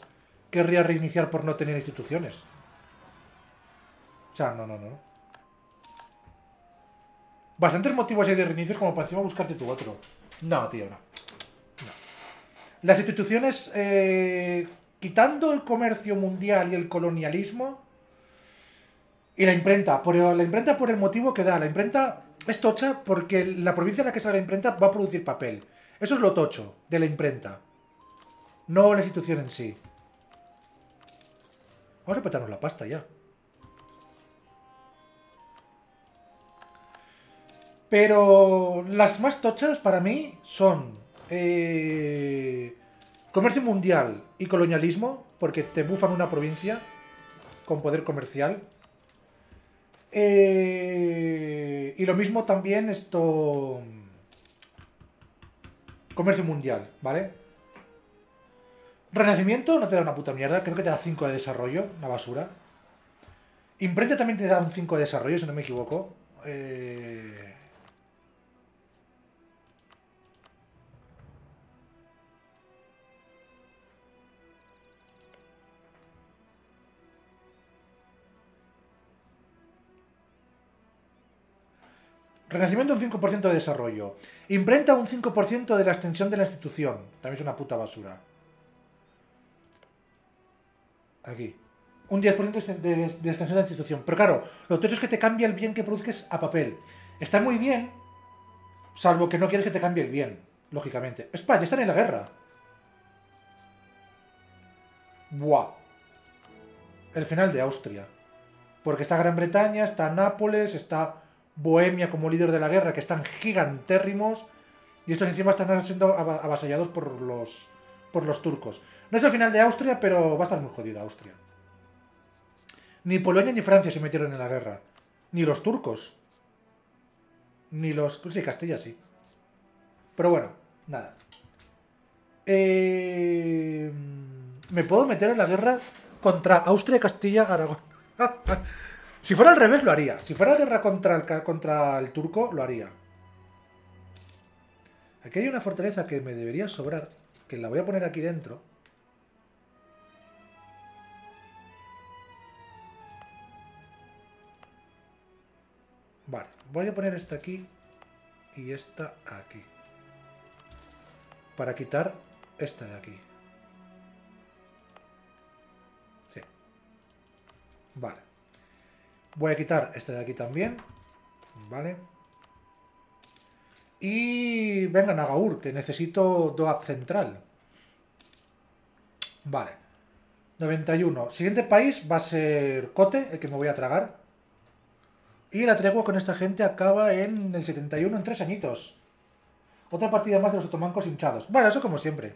querría reiniciar por no tener instituciones. O sea, no, no, no. Bastantes motivos hay de reinicios como para encima buscarte tu otro. No, tío, no. Las instituciones, eh, quitando el comercio mundial y el colonialismo, y la imprenta, por la imprenta por el motivo que da. La imprenta es tocha porque la provincia en la que sale la imprenta va a producir papel. Eso es lo tocho de la imprenta. No la institución en sí. Vamos a petarnos la pasta ya. Pero las más tochas para mí son... Eh, Comercio mundial y colonialismo, porque te bufan una provincia con poder comercial. Eh, y lo mismo también esto... Comercio mundial, ¿vale? Renacimiento no te da una puta mierda, creo que te da 5 de desarrollo, una basura. Imprenta también te da un 5 de desarrollo, si no me equivoco. Eh... Renacimiento un 5% de desarrollo. Imprenta un 5% de la extensión de la institución. También es una puta basura. Aquí. Un 10% de, de, extensión de la institución. Pero claro, lo que es que te cambia el bien que produzques a papel. Está muy bien, salvo que no quieres que te cambie el bien, lógicamente. España, están en la guerra. Buah. El final de Austria. Porque está Gran Bretaña, está Nápoles, está Bohemia como líder de la guerra, que están gigantérrimos, y estos encima están siendo avasallados por los, por los turcos. No es el final de Austria, pero va a estar muy jodida Austria. Ni Polonia ni Francia se metieron en la guerra. Ni los turcos. Ni los... Sí, Castilla sí. Pero bueno, nada. Eh... Me puedo meter en la guerra contra Austria, Castilla, Aragón. [LAUGHS] Si fuera al revés, lo haría. Si fuera guerra contra el, contra el turco, lo haría. Aquí hay una fortaleza que me debería sobrar, que la voy a poner aquí dentro. Vale, voy a poner esta aquí y esta aquí. Para quitar esta de aquí. Sí. Vale. Voy a quitar este de aquí también. Vale. Y venga, Nagaur, que necesito Doab central. Vale. 91. Siguiente país va a ser Cote, el que me voy a tragar. Y la tregua con esta gente acaba en el 71, en tres añitos. Otra partida más de los otomancos hinchados. Bueno, eso como siempre.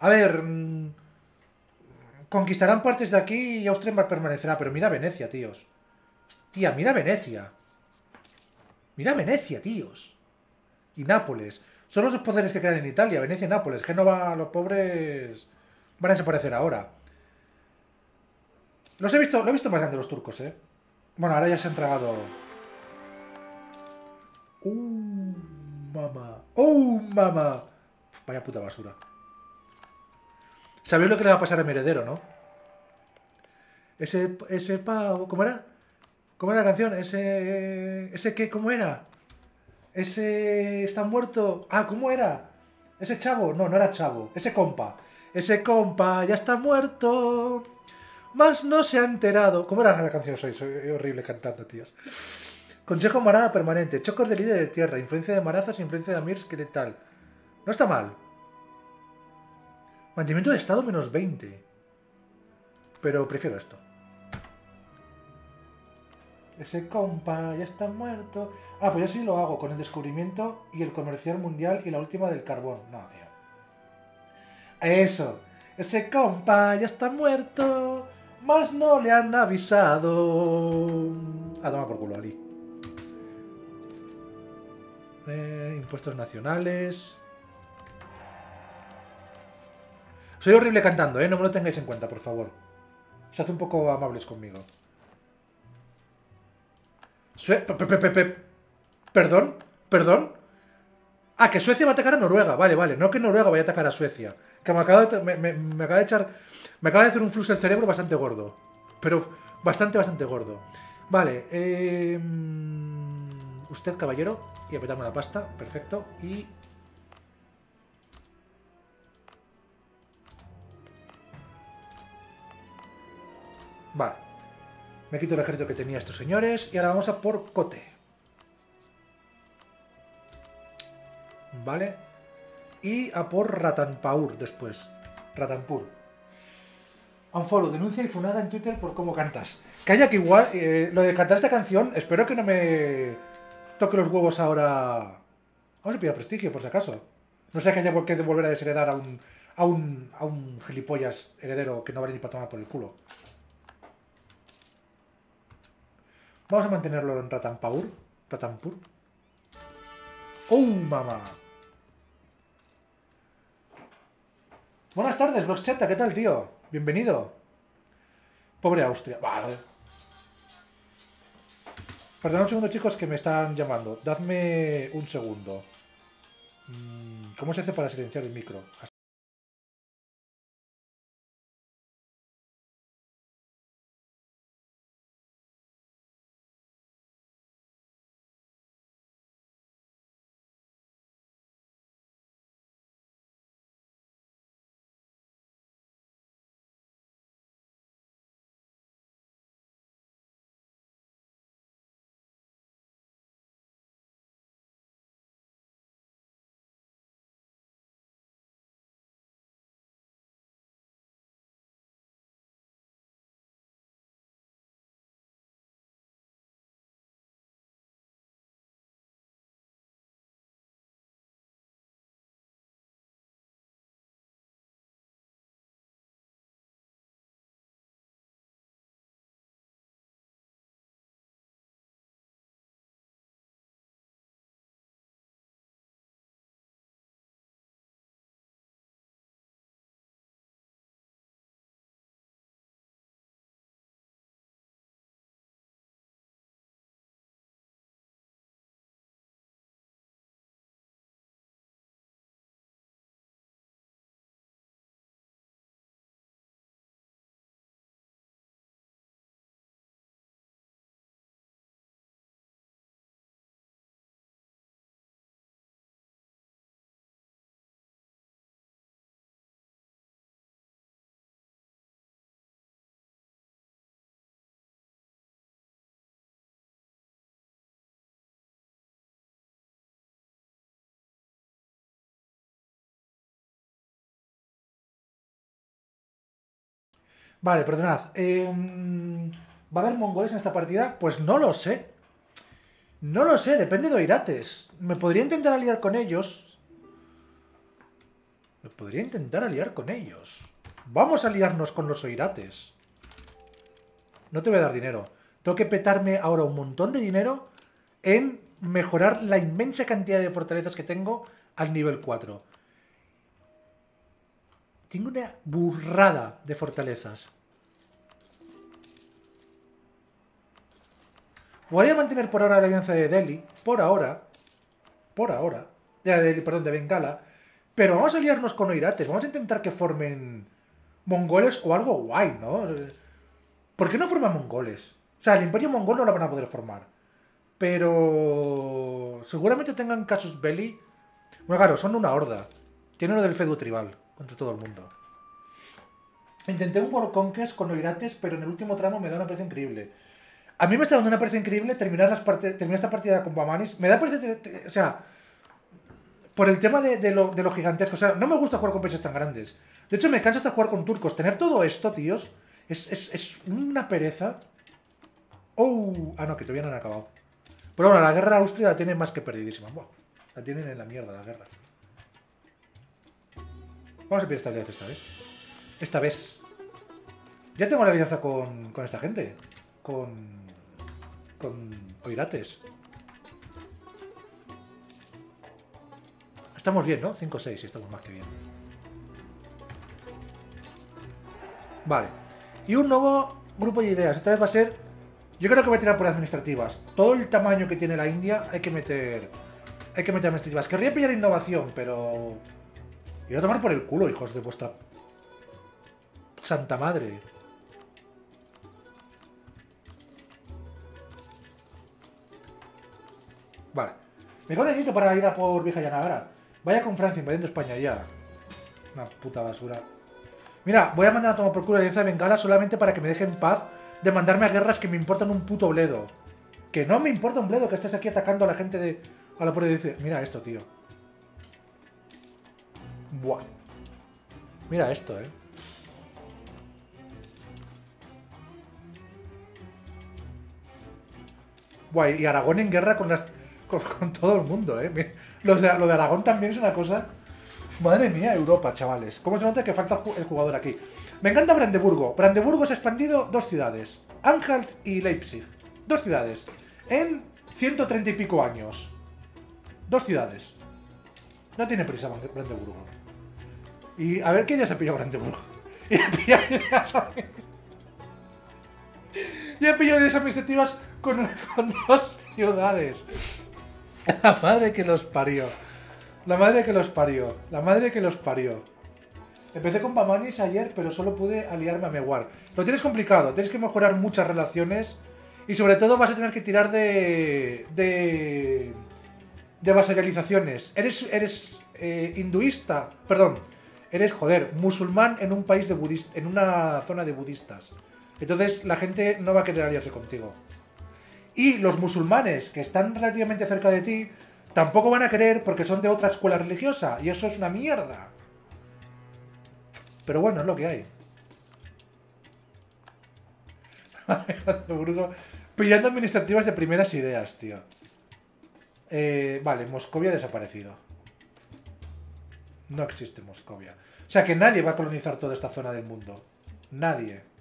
A ver... Mm, conquistarán partes de aquí y Austria permanecerá. Pero mira Venecia, tíos. Tía, mira Venecia. Mira Venecia, tíos. Y Nápoles. Son los poderes que quedan en Italia. Venecia y Nápoles. Génova, los pobres... Van a desaparecer ahora. Los he visto, lo he visto más grande los turcos, ¿eh? Bueno, ahora ya se han tragado... ¡Uh, mamá! ¡Oh, mamá! Vaya puta basura. ¿Sabéis lo que le va a pasar a mi heredero, no? Ese, ese pavo... ¿Cómo era? ¿Cómo era la canción? Ese. ¿Ese qué? ¿Cómo era? Ese. ¿Está muerto? Ah, ¿cómo era? Ese chavo. No, no era chavo. Ese compa. Ese compa ya está muerto. Más no se ha enterado. ¿Cómo era la canción? Soy, soy horrible cantando, tíos. Consejo Marada permanente. Chocos de líder de tierra. Influencia de Marazas, influencia de Amirs, ¿qué tal? No está mal. Mantenimiento de estado menos 20. Pero prefiero esto. Ese compa ya está muerto. Ah, pues yo sí lo hago con el descubrimiento y el comercial mundial y la última del carbón. No, tío. Eso. Ese compa ya está muerto. Más no le han avisado. A tomar por culo, Ali. Eh, impuestos nacionales. Soy horrible cantando, ¿eh? No me lo tengáis en cuenta, por favor. Se hace un poco amables conmigo. ¿Perdón? ¿Perdón? Ah, que Suecia va a atacar a Noruega. Vale, vale. No que Noruega vaya a atacar a Suecia. Que me acaba de, me, acaba de echar... Me acaba de hacer un flujo del cerebro bastante gordo. Pero bastante, bastante gordo. Vale. Eh, usted, caballero. Y apretarme la pasta. Perfecto. Y... Vale. Me quito el ejército que tenía estos señores y ahora vamos a por Cote. Vale. Y a por Ratanpaur después. Ratanpur. Unfollow, denuncia y funada en Twitter por cómo cantas. Calla que igual, eh, lo de cantar esta canción, espero que no me toque los huevos ahora. Vamos a pillar prestigio, por si acaso. No sé que haya qué volver a desheredar a un, a un, a un gilipollas heredero que no vale ni para tomar por el culo. Vamos a mantenerlo en Ratampaur. Ratampur. ¡Oh, mamá! Buenas tardes, Bloxcheta, ¿qué tal, tío? Bienvenido. Pobre Austria. Vale. Perdón un segundo, chicos, que me están llamando. Dadme un segundo. Mm, ¿Cómo se hace para silenciar el micro? Vale, perdonad. Em, ¿Va a haber mongoles en esta partida? Pues no lo sé. No lo sé, depende de Oirates. Me podría intentar aliar con ellos. Me podría intentar aliar con ellos. Vamos a aliarnos con los Oirates. No te voy a dar dinero. Tengo que petarme ahora un montón de dinero en mejorar la inmensa cantidad de fortalezas que tengo al nivel 4. Tengo una burrada de fortalezas. Voy a mantener por ahora la alianza de Delhi, por ahora, por ahora, de Delhi, perdón, de Bengala, pero vamos a aliarnos con Oirates, vamos a intentar que formen mongoles o algo guay, ¿no? ¿Por qué no forman mongoles? O sea, el imperio mongol no lo van a poder formar. Pero seguramente tengan casus belli. Bueno, claro, son una horda. Tienen lo del feudo tribal contra todo el mundo. Intenté un World Conquest con Oirates, pero en el último tramo me da una precio increíble. A mí me está dando una parecer increíble terminar, las terminar esta partida con Bamanis. Me da parecer. O sea. Por el tema de, lo, de, gigantesco. O sea, no me gusta jugar con países tan grandes. De hecho, me cansa hasta jugar con turcos. Tener todo esto, tíos, es, es, una pereza. ¡Oh! Ah, no, que todavía no han acabado. Pero bueno, la guerra Austria la tiene más que perdidísima. La tienen en la mierda la guerra. Vamos a pillar esta alianza esta vez. Esta vez. Ya tengo la alianza con, con esta gente. Con con Oirates. Estamos bien, ¿no? 5-6, estamos más que bien. Vale. Y un nuevo grupo de ideas. Esta vez va a ser... Yo creo que voy a tirar por administrativas. Todo el tamaño que tiene la India hay que meter... Hay que meter administrativas. Querría pillar innovación, pero... Ir a tomar por el culo, hijos de vuestra... Santa madre. Me necesito para ir a por Vieja Yanagara. Vaya con Francia invadiendo España ya. Una puta basura. Mira, voy a mandar a tomar por culo la alianza de Bengala solamente para que me dejen paz de mandarme a guerras que me importan un puto bledo. Que no me importa un bledo que estés aquí atacando a la gente de... A la por dice, mira esto, tío. Buah. Mira esto, eh. Buah, y Aragón en guerra con las con, todo el mundo, ¿eh? Lo de, lo de Aragón también es una cosa... Madre mía, Europa, chavales. ¿Cómo se nota que falta el jugador aquí? Me encanta Brandeburgo. Brandeburgo se ha expandido dos ciudades. Anhalt y Leipzig. Dos ciudades. En 130 y pico años. Dos ciudades. No tiene prisa Brandeburgo. Y a ver qué día se pillado Brandeburgo. [LAUGHS] Y ha pillado Y ha pillado ideas administrativas con [LAUGHS] dos ciudades. [LAUGHS] La madre que los parió. La madre que los parió. La madre que los parió. Empecé con Bamanis ayer, pero solo pude aliarme a Meguar. Lo tienes complicado, tienes que mejorar muchas relaciones y sobre todo vas a tener que tirar de... de... de vasalizaciones. Eres, eres eh, hinduista, perdón, eres, joder, musulmán en un país de budistas, en una zona de budistas. Entonces la gente no va a querer aliarse contigo. Y los musulmanes que están relativamente cerca de ti tampoco van a querer porque son de otra escuela religiosa. Y eso es una mierda. Pero bueno, es lo que hay. [LAUGHS] Pillando administrativas de primeras ideas, tío. Eh, vale, Moscovia ha desaparecido. No existe Moscovia. O sea que nadie va a colonizar toda esta zona del mundo. Nadie.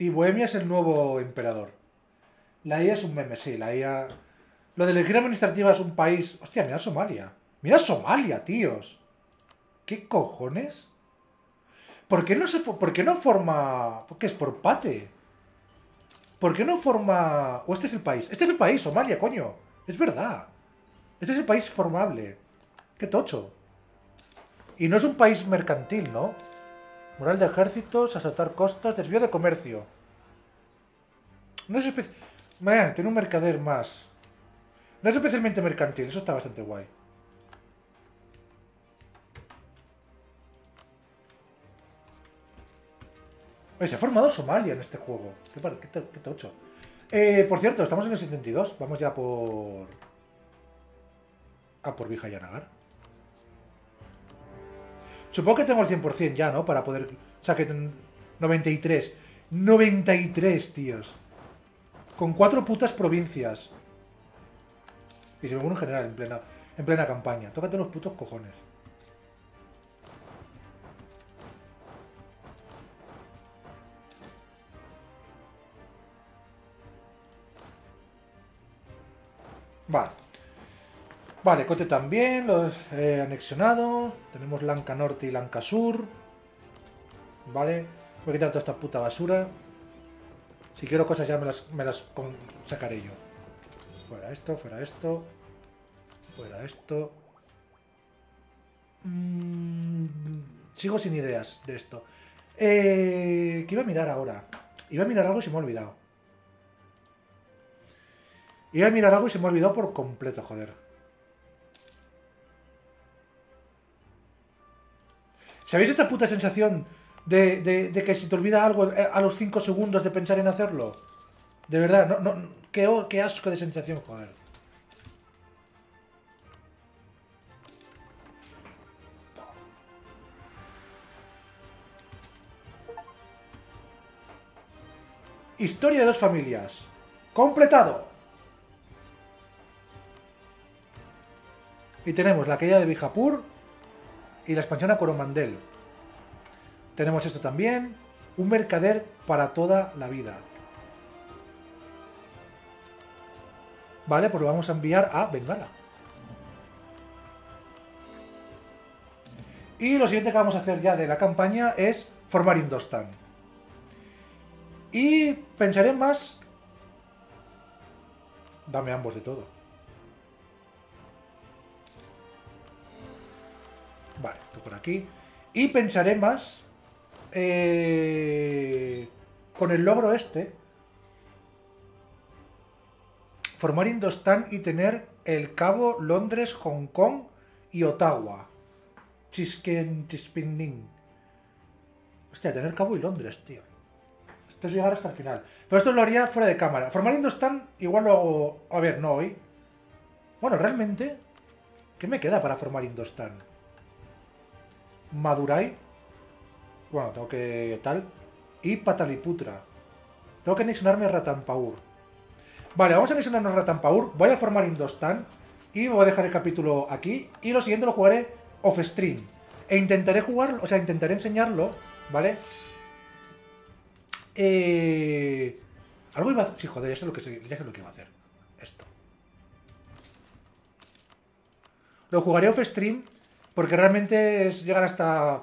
Y Bohemia es el nuevo emperador. La IA es un meme, sí, la IA... Lo de elegir administrativa es un país... Hostia, mira Somalia. Mira Somalia, tíos. ¿Qué cojones? ¿Por qué no se por qué no forma qué es por pate? ¿Por qué no forma o este es el país? Este es el país, Somalia, coño. Es verdad. Este es el país formable. Qué tocho. Y no es un país mercantil, ¿no? Moral de ejércitos, asaltar costas, desvío de comercio. No es especial... tiene un mercader más. No es especialmente mercantil, eso está bastante guay. se ha formado Somalia en este juego. Qué, tocho. Eh, por cierto, estamos en el 72. Vamos ya por... A por Vijayanagar. Supongo que tengo el 100% ya, ¿no? Para poder... O sea, que... 93. 93, tíos. Con cuatro putas provincias. Y se me pone en general, en plena, en plena campaña. Tócate los putos cojones. Vale. Vale, Cote también, lo he anexionado. Tenemos Lanka Norte y Lanka Sur. Vale. Voy a quitar toda esta puta basura. Si quiero cosas ya me las, me las sacaré yo. Fuera esto, fuera esto. Fuera esto. Mm, sigo sin ideas de esto. Eh, ¿Qué iba a mirar ahora? Iba a mirar algo y se me ha olvidado. Iba a mirar algo y se me ha olvidado por completo, joder. ¿Sabéis esta puta sensación de, que se te olvida algo eh, a los 5 segundos de pensar en hacerlo? De verdad, no, no, qué, qué asco de sensación, joder. Historia de dos familias. Completado. Y tenemos la caída de Bijapur y la expansión a Coromandel. Tenemos esto también. Un mercader para toda la vida. Vale, pues lo vamos a enviar a Bengala. Y lo siguiente que vamos a hacer ya de la campaña es formar Indostan. Y pensaré más... Dame ambos de todo. Vale, esto por aquí. Y pensaré más eh, con el logro este. Formar Indostan y tener el cabo Londres, Hong Kong y Ottawa. Chisken, Chispinning. Hostia, tener cabo y Londres, tío. Esto es llegar hasta el final. Pero esto lo haría fuera de cámara. Formar Indostan igual lo hago... A ver, no hoy. Bueno, realmente... ¿Qué me queda para formar Indostan? Madurai. Bueno, tengo que tal. Y Pataliputra. Tengo que anexionarme a Ratanpaur. Vale, vamos a misionarnos Ratampaur. Voy a formar Indostan. Y voy a dejar el capítulo aquí. Y lo siguiente lo jugaré off-stream. E intentaré jugarlo, o sea, intentaré enseñarlo, ¿vale? Eh... Algo iba a... Sí, joder, ya sé lo que, ya sé lo que iba a hacer. Esto. Lo jugaré off-stream porque realmente es llegar hasta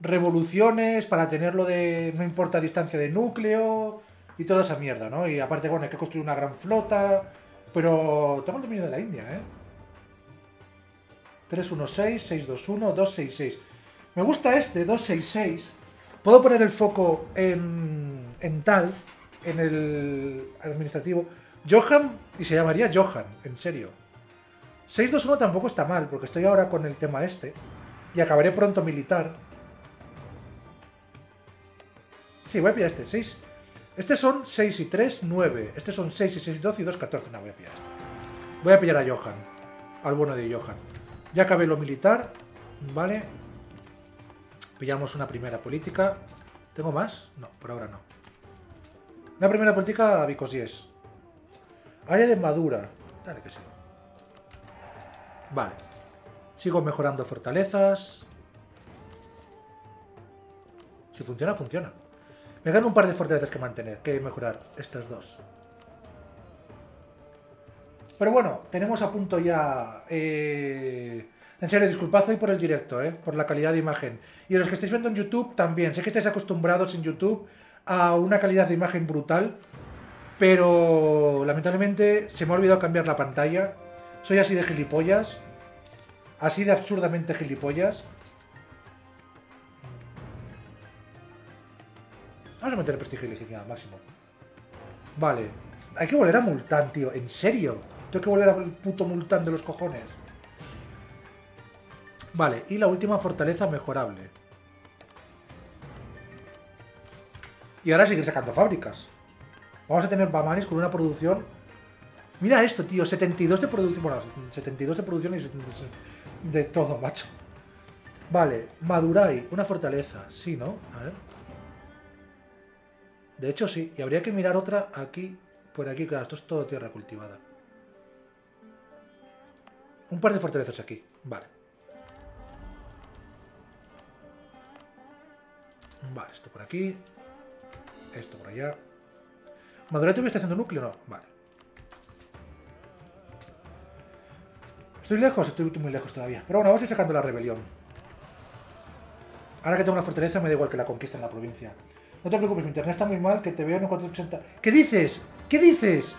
revoluciones para tenerlo de... No importa distancia de núcleo y toda esa mierda, ¿no? Y aparte, bueno, hay que construir una gran flota. Pero tengo el dominio de la India, ¿eh? 316, 621, 266. Me gusta este, 266. Puedo poner el foco en, en tal, en el administrativo. Johan, y se llamaría Johan, en serio. 621 tampoco está mal, porque estoy ahora con el tema este. Y acabaré pronto militar. Sí, voy a pillar este. 6. Este son 6 y 3, 9. Este son 6 y 6, 12 y 2, 14. No, voy a pillar este. Voy a pillar a Johan. Al bueno de Johan. Ya acabé lo militar. Vale. Pillamos una primera política. ¿Tengo más? No, por ahora no. Una primera política a Vicosies. Área de madura. Dale que sí. Vale. Sigo mejorando fortalezas. Si funciona, funciona. Me gano un par de fortalezas que mantener, que mejorar. Estas dos. Pero bueno, tenemos a punto ya... Eh... En serio, disculpad hoy por el directo, ¿eh? por la calidad de imagen. Y los que estáis viendo en YouTube también. Sé que estáis acostumbrados en YouTube a una calidad de imagen brutal, pero lamentablemente se me ha olvidado cambiar la pantalla. Soy así de gilipollas. Así de absurdamente gilipollas. Vamos a meter prestigio y legitimidad máximo. Vale. Hay que volver a Multán, tío. ¿En serio? Tengo que volver al puto Multán de los cojones. Vale, y la última fortaleza mejorable. Y ahora seguir sacando fábricas. Vamos a tener Bamanis con una producción... Mira esto, tío. 72 de producción... Bueno, 72 de producción y de todo, macho. Vale, Madurai. Una fortaleza. Sí, ¿no? A ver. De hecho, sí. Y habría que mirar otra aquí. Por aquí, claro. Esto es todo tierra cultivada. Un par de fortalezas aquí. Vale. Vale, esto por aquí. Esto por allá. ¿Madurete está haciendo núcleo? No. Vale. ¿Estoy lejos? Estoy muy lejos todavía. Pero bueno, vamos a ir sacando la rebelión. Ahora que tengo una fortaleza me da igual que la conquista en la provincia. No te preocupes, mi internet está muy mal, que te veo en 480. ¿Qué dices? ¿Qué dices?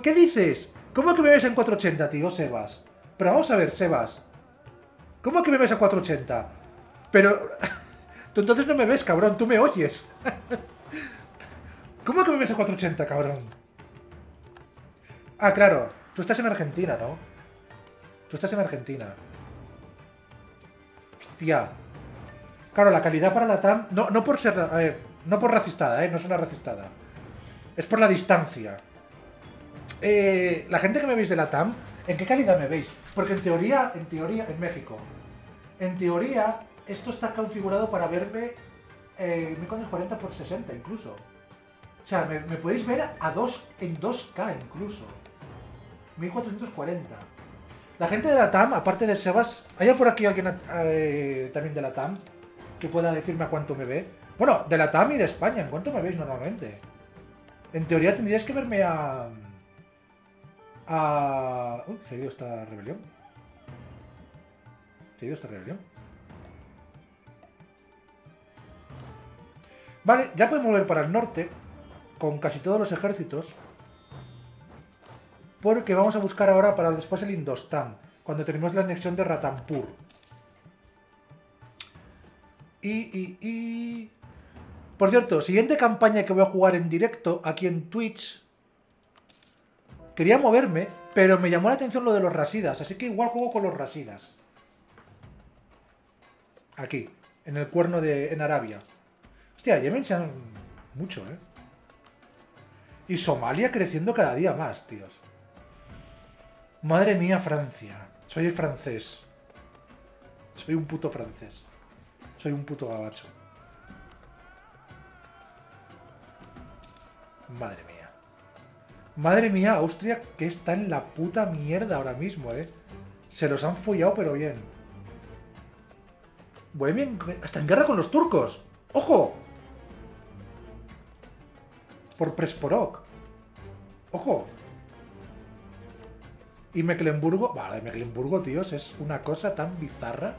¿Qué dices? ¿Cómo que me ves en 480, tío, Sebas? Pero vamos a ver, Sebas. ¿Cómo que me ves en 480? Pero... [LAUGHS] Tú entonces no me ves, cabrón, tú me oyes. [LAUGHS] ¿Cómo que me ves a 480, cabrón? Ah, claro, tú estás en Argentina, ¿no? Estás en Argentina. Hostia. Claro, la calidad para la TAM... No, no por ser... A ver, no por racistada, ¿eh? No es una racistada. Es por la distancia. Eh, la gente que me veis de la TAM, ¿en qué calidad me veis? Porque en teoría, en teoría, en México, en teoría, esto está configurado para verme eh, 1440 por 60 incluso. O sea, me, podéis ver a 2, en 2K incluso. 1440. La gente de la TAM, aparte de Sebas, ¿hay por aquí alguien eh, también de la TAM que pueda decirme a cuánto me ve? Bueno, de la TAM y de España, ¿en cuánto me veis normalmente? En teoría tendríais que verme a... a... Uy, se ha ido esta rebelión. Se ha ido esta rebelión. Vale, ya podemos volver para el norte con casi todos los ejércitos. Porque vamos a buscar ahora para después el Indostan, cuando tenemos la anexión de Ratampur. Y, y, y... Por cierto, siguiente campaña que voy a jugar en directo aquí en Twitch. Quería moverme, pero me llamó la atención lo de los Rasidas, así que igual juego con los Rasidas. Aquí, en el cuerno de... en Arabia. Hostia, Yemen se han... mucho, ¿eh? Y Somalia creciendo cada día más, tíos. Madre mía, Francia. Soy francés. Soy un puto francés. Soy un puto gabacho. Madre mía. Madre mía, Austria, que está en la puta mierda ahora mismo, ¿eh? Se los han follado, pero bien. Bohemia está en guerra con los turcos. ¡Ojo! Por Presporok. ¡Ojo! Y Mecklenburgo... Vale, Mecklenburgo, tíos, es una cosa tan bizarra.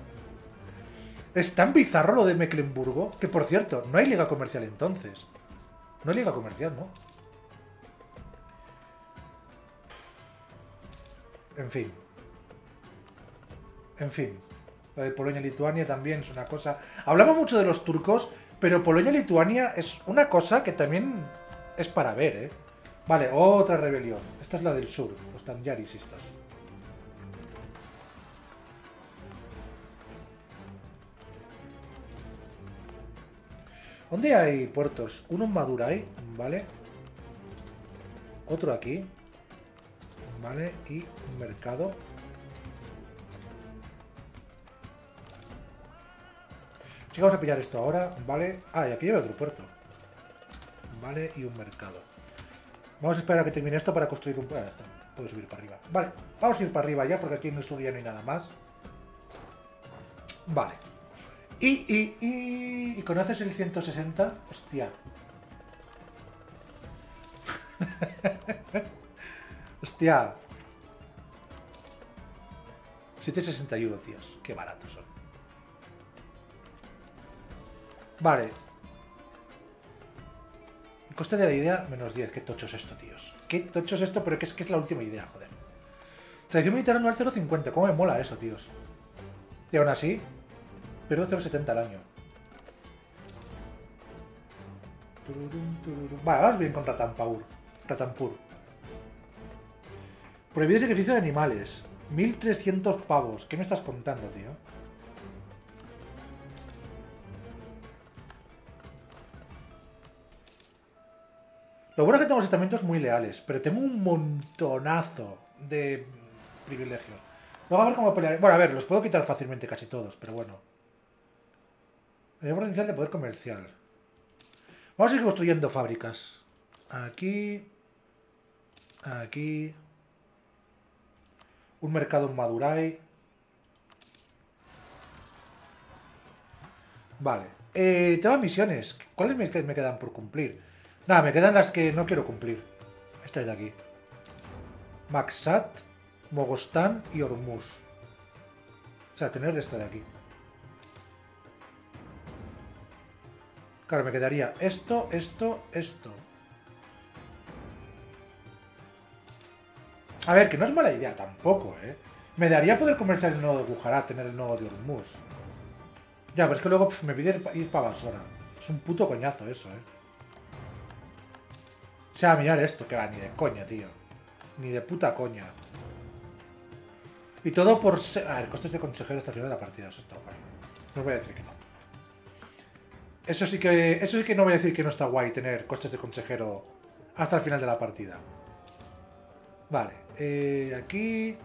Es tan bizarro lo de Mecklenburgo que, por cierto, no hay liga comercial entonces. No hay liga comercial, ¿no? En fin. En fin. Lo de Polonia-Lituania también es una cosa... Hablamos mucho de los turcos, pero Polonia-Lituania es una cosa que también es para ver, ¿eh? Vale, otra rebelión. Esta es la del sur, los Tanyaris estos. ¿Dónde hay puertos? Uno en Madurai, ¿vale? Otro aquí. ¿Vale? Y un mercado. Sí, vamos a pillar esto ahora, ¿vale? Ah, y aquí lleva otro puerto. ¿Vale? Y un mercado. Vamos a esperar a que termine esto para construir un... puerto. puedo subir para arriba. Vale, vamos a ir para arriba ya, porque aquí en el sur no hay nada más. Vale. Y, y, y... ¿Y conoces el 160? Hostia. [LAUGHS] Hostia. 761, tíos. Qué baratos son. Vale. Coste de la idea, menos 10. Qué tocho es esto, tíos. Qué tocho es esto, pero que es que es la última idea, joder. Tradición militar anual 0.50. ¿Cómo me mola eso, tíos? Y aún así, pero 0.70 al año. Vale, vamos bien con Ratampur. Ratampur. Prohibido sacrificio de animales. 1300 pavos. ¿Qué me estás contando, tío? Lo bueno es que tengo estamentos muy leales, pero tengo un montonazo de privilegios. Luego a ver cómo pelear. Bueno, a ver, los puedo quitar fácilmente casi todos, pero bueno. Hay potencial de poder comercial. Vamos a ir construyendo fábricas. Aquí. Aquí. Un mercado en Madurai. Vale. Eh, tema misiones. ¿Cuáles me quedan por cumplir? Nada, me quedan las que no quiero cumplir. Estas de aquí. Maxat, Mogostán y Hormuz. O sea, tener esto de aquí. Claro, me quedaría esto, esto, esto. A ver, que no es mala idea tampoco, ¿eh? Me daría poder comerciar el nodo de Gujarat, tener el nodo de Hormuz. Ya, pero es que luego me pide ir para Basora. Es un puto coñazo eso, ¿eh? O sea, mirar esto, que va, ni de coña, tío. Ni de puta coña. Y todo por ser... A ver, costes de consejero hasta el final de la partida. Eso está guay. No voy a decir que no. Eso sí que... Eso sí que no voy a decir que no está guay tener costes de consejero hasta el final de la partida. Vale. Eh, aquí...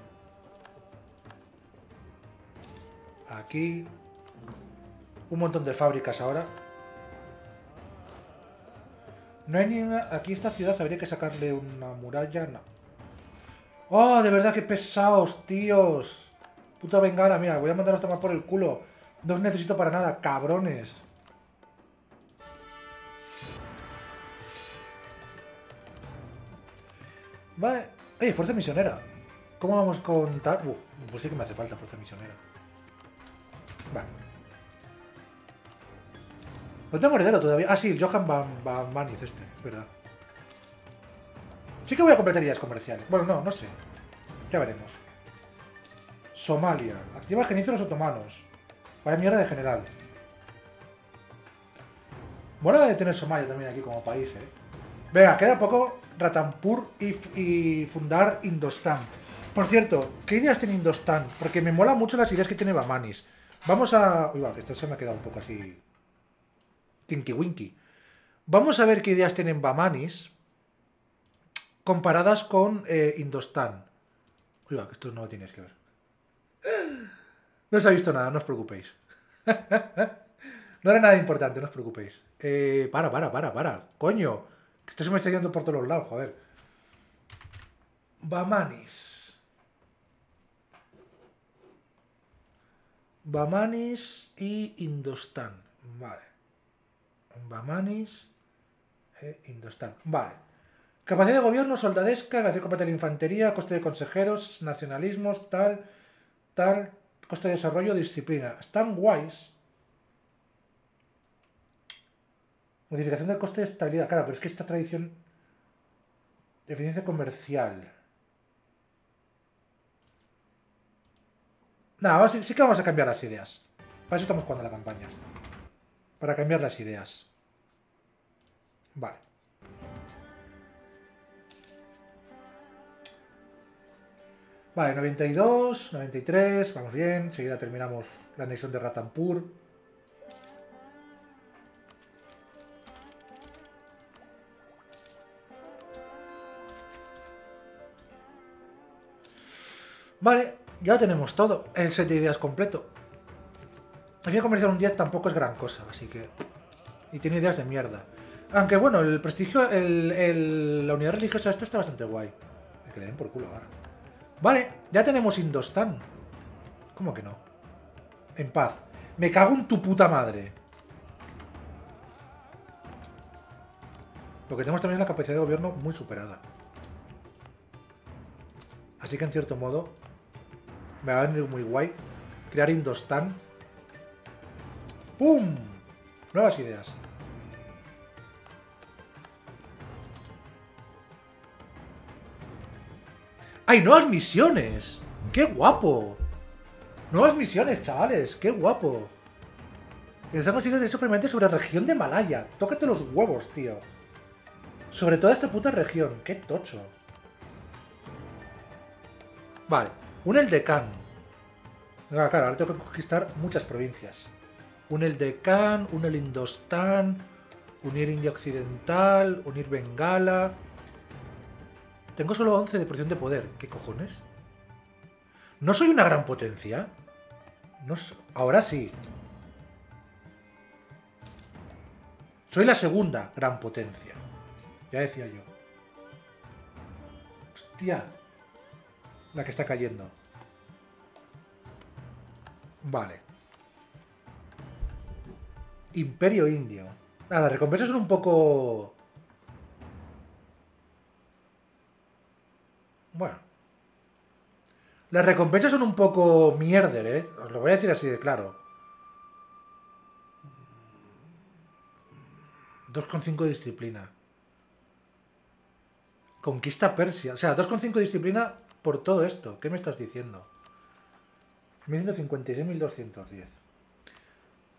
Aquí... Un montón de fábricas ahora. No hay ni una... Aquí esta ciudad habría que sacarle una muralla. No. ¡Oh, de verdad, qué pesados, tíos! Puta bengala, mira, voy a mandaros a tomar por el culo. No os necesito para nada, cabrones. Vale. Oye, fuerza misionera. ¿Cómo vamos con? Uh, pues sí que me hace falta fuerza misionera. Vale. No tengo heredero todavía. Ah, sí, el Johan Van, Van este, es verdad. Sí que voy a completar ideas comerciales. Bueno, no, no sé. Ya veremos. Somalia. Activa de los otomanos. Vaya mierda de general. Buena de tener Somalia también aquí como país, eh. Venga, queda poco Ratampur y, fundar Indostan. Por cierto, ¿qué ideas tiene Indostan? Porque me mola mucho las ideas que tiene Bamanis. Vamos a... Uy, va, esto se me ha quedado un poco así Tinky Winky. Vamos a ver qué ideas tienen Bamanis comparadas con eh, Indostan. Uy, que esto no lo tienes que ver. No se ha visto nada, no os preocupéis. [LAUGHS] No era nada importante, no os preocupéis. Eh, para, para, para, para. Coño. Que esto se me está yendo por todos lados, joder. Bamanis. Bamanis y Indostan. Vale. Bamanis e Indostan. Vale. Capacidad de gobierno, soldadesca, capacidad de la infantería, coste de consejeros, nacionalismos, tal, tal, coste de desarrollo, disciplina. Están guays. Modificación del coste de estabilidad. Claro, pero es que esta tradición... Eficiencia comercial. Nada, sí, sí que vamos a cambiar las ideas. Para eso estamos jugando la campaña. Para cambiar las ideas. Vale. Vale, 92, 93, vamos bien. Enseguida terminamos la anexión de Ratampur. Vale, ya tenemos todo. El set de ideas completo. El fin comercial un 10 tampoco es gran cosa, así que... Y tiene ideas de mierda. Aunque bueno, el prestigio, la unidad religiosa esta está bastante guay. Que den por culo ahora. Vale, ya tenemos Indostan. ¿Cómo que no? En paz. Me cago en tu puta madre. Lo que tenemos también es la capacidad de gobierno muy superada. Así que en cierto modo me va a venir muy guay crear Indostan. ¡Pum! Nuevas ideas. ¡Hay nuevas misiones! ¡Qué guapo! Nuevas misiones, chavales. ¡Qué guapo! Han conseguido derecho permanente sobre la región de Malaya. Tócate los huevos, tío. Sobre toda esta puta región. ¡Qué tocho! Vale. Un Eldecán. Ah, claro, ahora tengo que conquistar muchas provincias. Un Eldecán, un el Indostán, unir India Occidental, unir Bengala... Tengo solo 11 de porción de poder. ¿Qué cojones? ¿No soy una gran potencia? No Ahora sí. Soy la segunda gran potencia. Ya decía yo. Hostia. La que está cayendo. Vale. Imperio Indio. Nada, las recompensas son un poco Bueno. Las recompensas son un poco mierder, ¿eh? Os lo voy a decir así de claro. 2,5 disciplina. Conquista Persia. O sea, 2,5 disciplina por todo esto. ¿Qué me estás diciendo? 1156,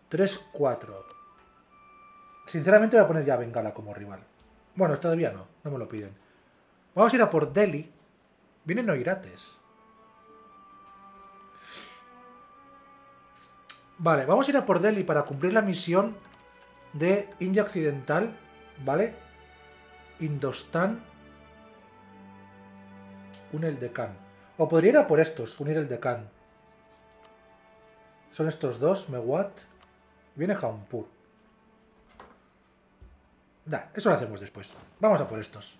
3, 4. Sinceramente voy a poner ya Bengala como rival. Bueno, todavía no, no me lo piden. Vamos a ir a por Delhi, Vienen oirates. Vale, vamos a ir a por Delhi para cumplir la misión de India Occidental, ¿vale? Indostan. Un el Deccan. O podría ir a por estos, unir el Deccan. Son estos dos, Mewat. Viene Jaunpur. Da, eso lo hacemos después. Vamos a por estos.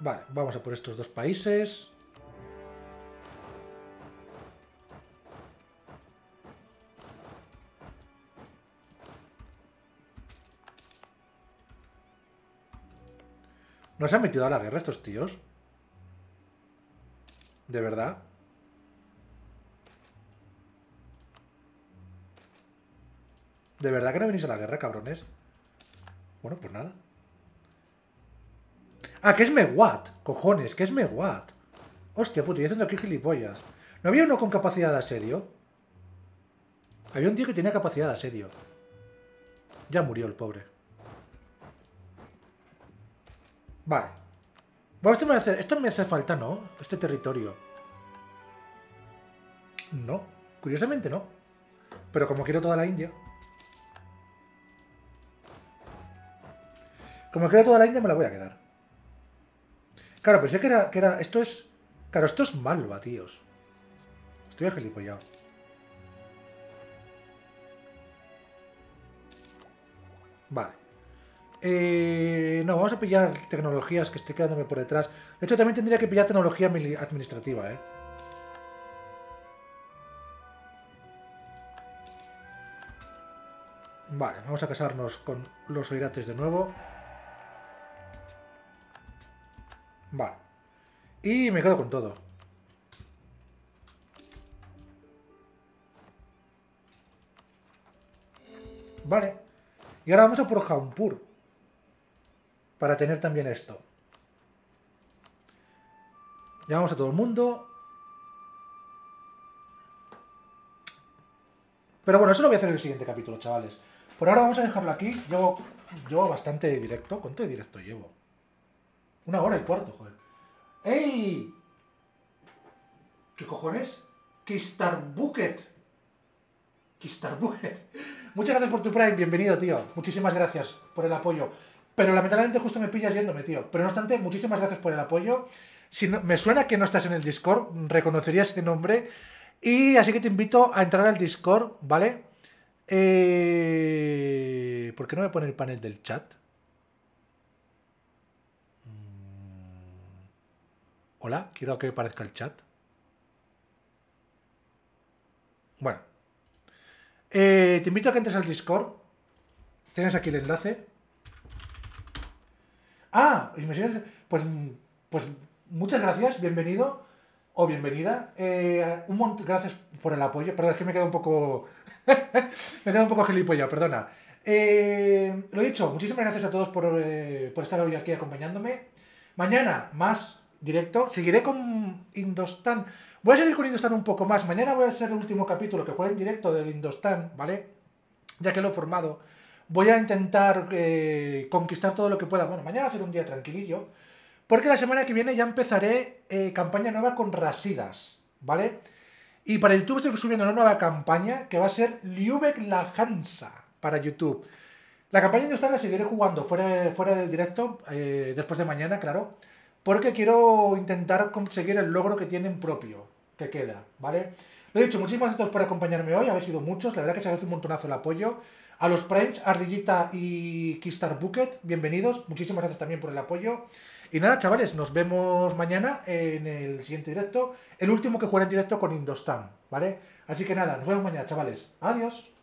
Vale, vamos a por estos dos países. ¿No se han metido a la guerra estos tíos? ¿De verdad? ¿De verdad que no venís a la guerra, cabrones? Bueno, pues nada. Ah, que es Meguat. Cojones, que es Meguat. Hostia, puto, yo haciendo aquí gilipollas. ¿No había uno con capacidad de asedio? Había un tío que tenía capacidad de asedio. Ya murió el pobre. Vale. Bueno, esto me hace, esto me hace falta, ¿no? Este territorio. No. Curiosamente no. Pero como quiero toda la India... Como quiero toda la India me la voy a quedar. Claro, pensé que era, que era... Esto es... Claro, esto es malva, tíos. Estoy agilipollado. Vale. Eh, no, vamos a pillar tecnologías que estoy quedándome por detrás. De hecho, también tendría que pillar tecnología administrativa, ¿eh? Vale, vamos a casarnos con los oirates de nuevo. Vale. Y me quedo con todo. Vale. Y ahora vamos a por Jaunpur. Para tener también esto. Llamamos a todo el mundo. Pero bueno, eso lo voy a hacer en el siguiente capítulo, chavales. Por ahora vamos a dejarlo aquí. Llevo, llevo bastante directo. ¿Cuánto de directo llevo? Una hora y cuarto, joder. ¡Ey! ¿Qué cojones? Kistar Bucket. Kistar Bucket. Muchas gracias por tu Prime, bienvenido, tío. Muchísimas gracias por el apoyo. Pero lamentablemente justo me pillas yéndome, tío. Pero no obstante, muchísimas gracias por el apoyo. Si me suena que no estás en el Discord, reconocería ese nombre. Y así que te invito a entrar al Discord, ¿vale? Eh, ¿Por qué no me pone el panel del chat? Hola, quiero que aparezca el chat. Bueno. Eh, te invito a que entres al Discord. Tienes aquí el enlace. Ah, pues, pues muchas gracias, bienvenido o bienvenida. Eh, un montón, gracias por el apoyo. Perdón, es que me quedo un poco [LAUGHS] Me quedo un poco gilipollas, perdona. Eh, lo dicho, muchísimas gracias a todos eh, por, estar hoy aquí acompañándome. Mañana, más directo. Seguiré con Indostan. Voy a seguir con Indostan un poco más. Mañana voy a hacer el último capítulo que juegue en directo del Indostan, ¿vale? Ya que lo he formado. Voy a intentar eh, conquistar todo lo que pueda. Bueno, mañana va a ser un día tranquilillo. Porque la semana que viene ya empezaré campaña nueva con Rasidas, ¿vale? Y para YouTube estoy subiendo una nueva campaña que va a ser Liubek la Hansa para YouTube. La campaña industrial la seguiré jugando fuera, fuera del directo, eh, después de mañana, claro, porque quiero intentar conseguir el logro que tienen propio, que queda, ¿vale? Lo he dicho, muchísimas gracias por acompañarme hoy, habéis sido muchos, la verdad que se agradece un montonazo el apoyo. A los Primes, Ardillita y Kistar Bucket, bienvenidos, muchísimas gracias también por el apoyo. Y nada, chavales, nos vemos mañana en el siguiente directo. El último que juegue en directo con Indostan, ¿vale? Así que nada, nos vemos mañana, chavales. Adiós.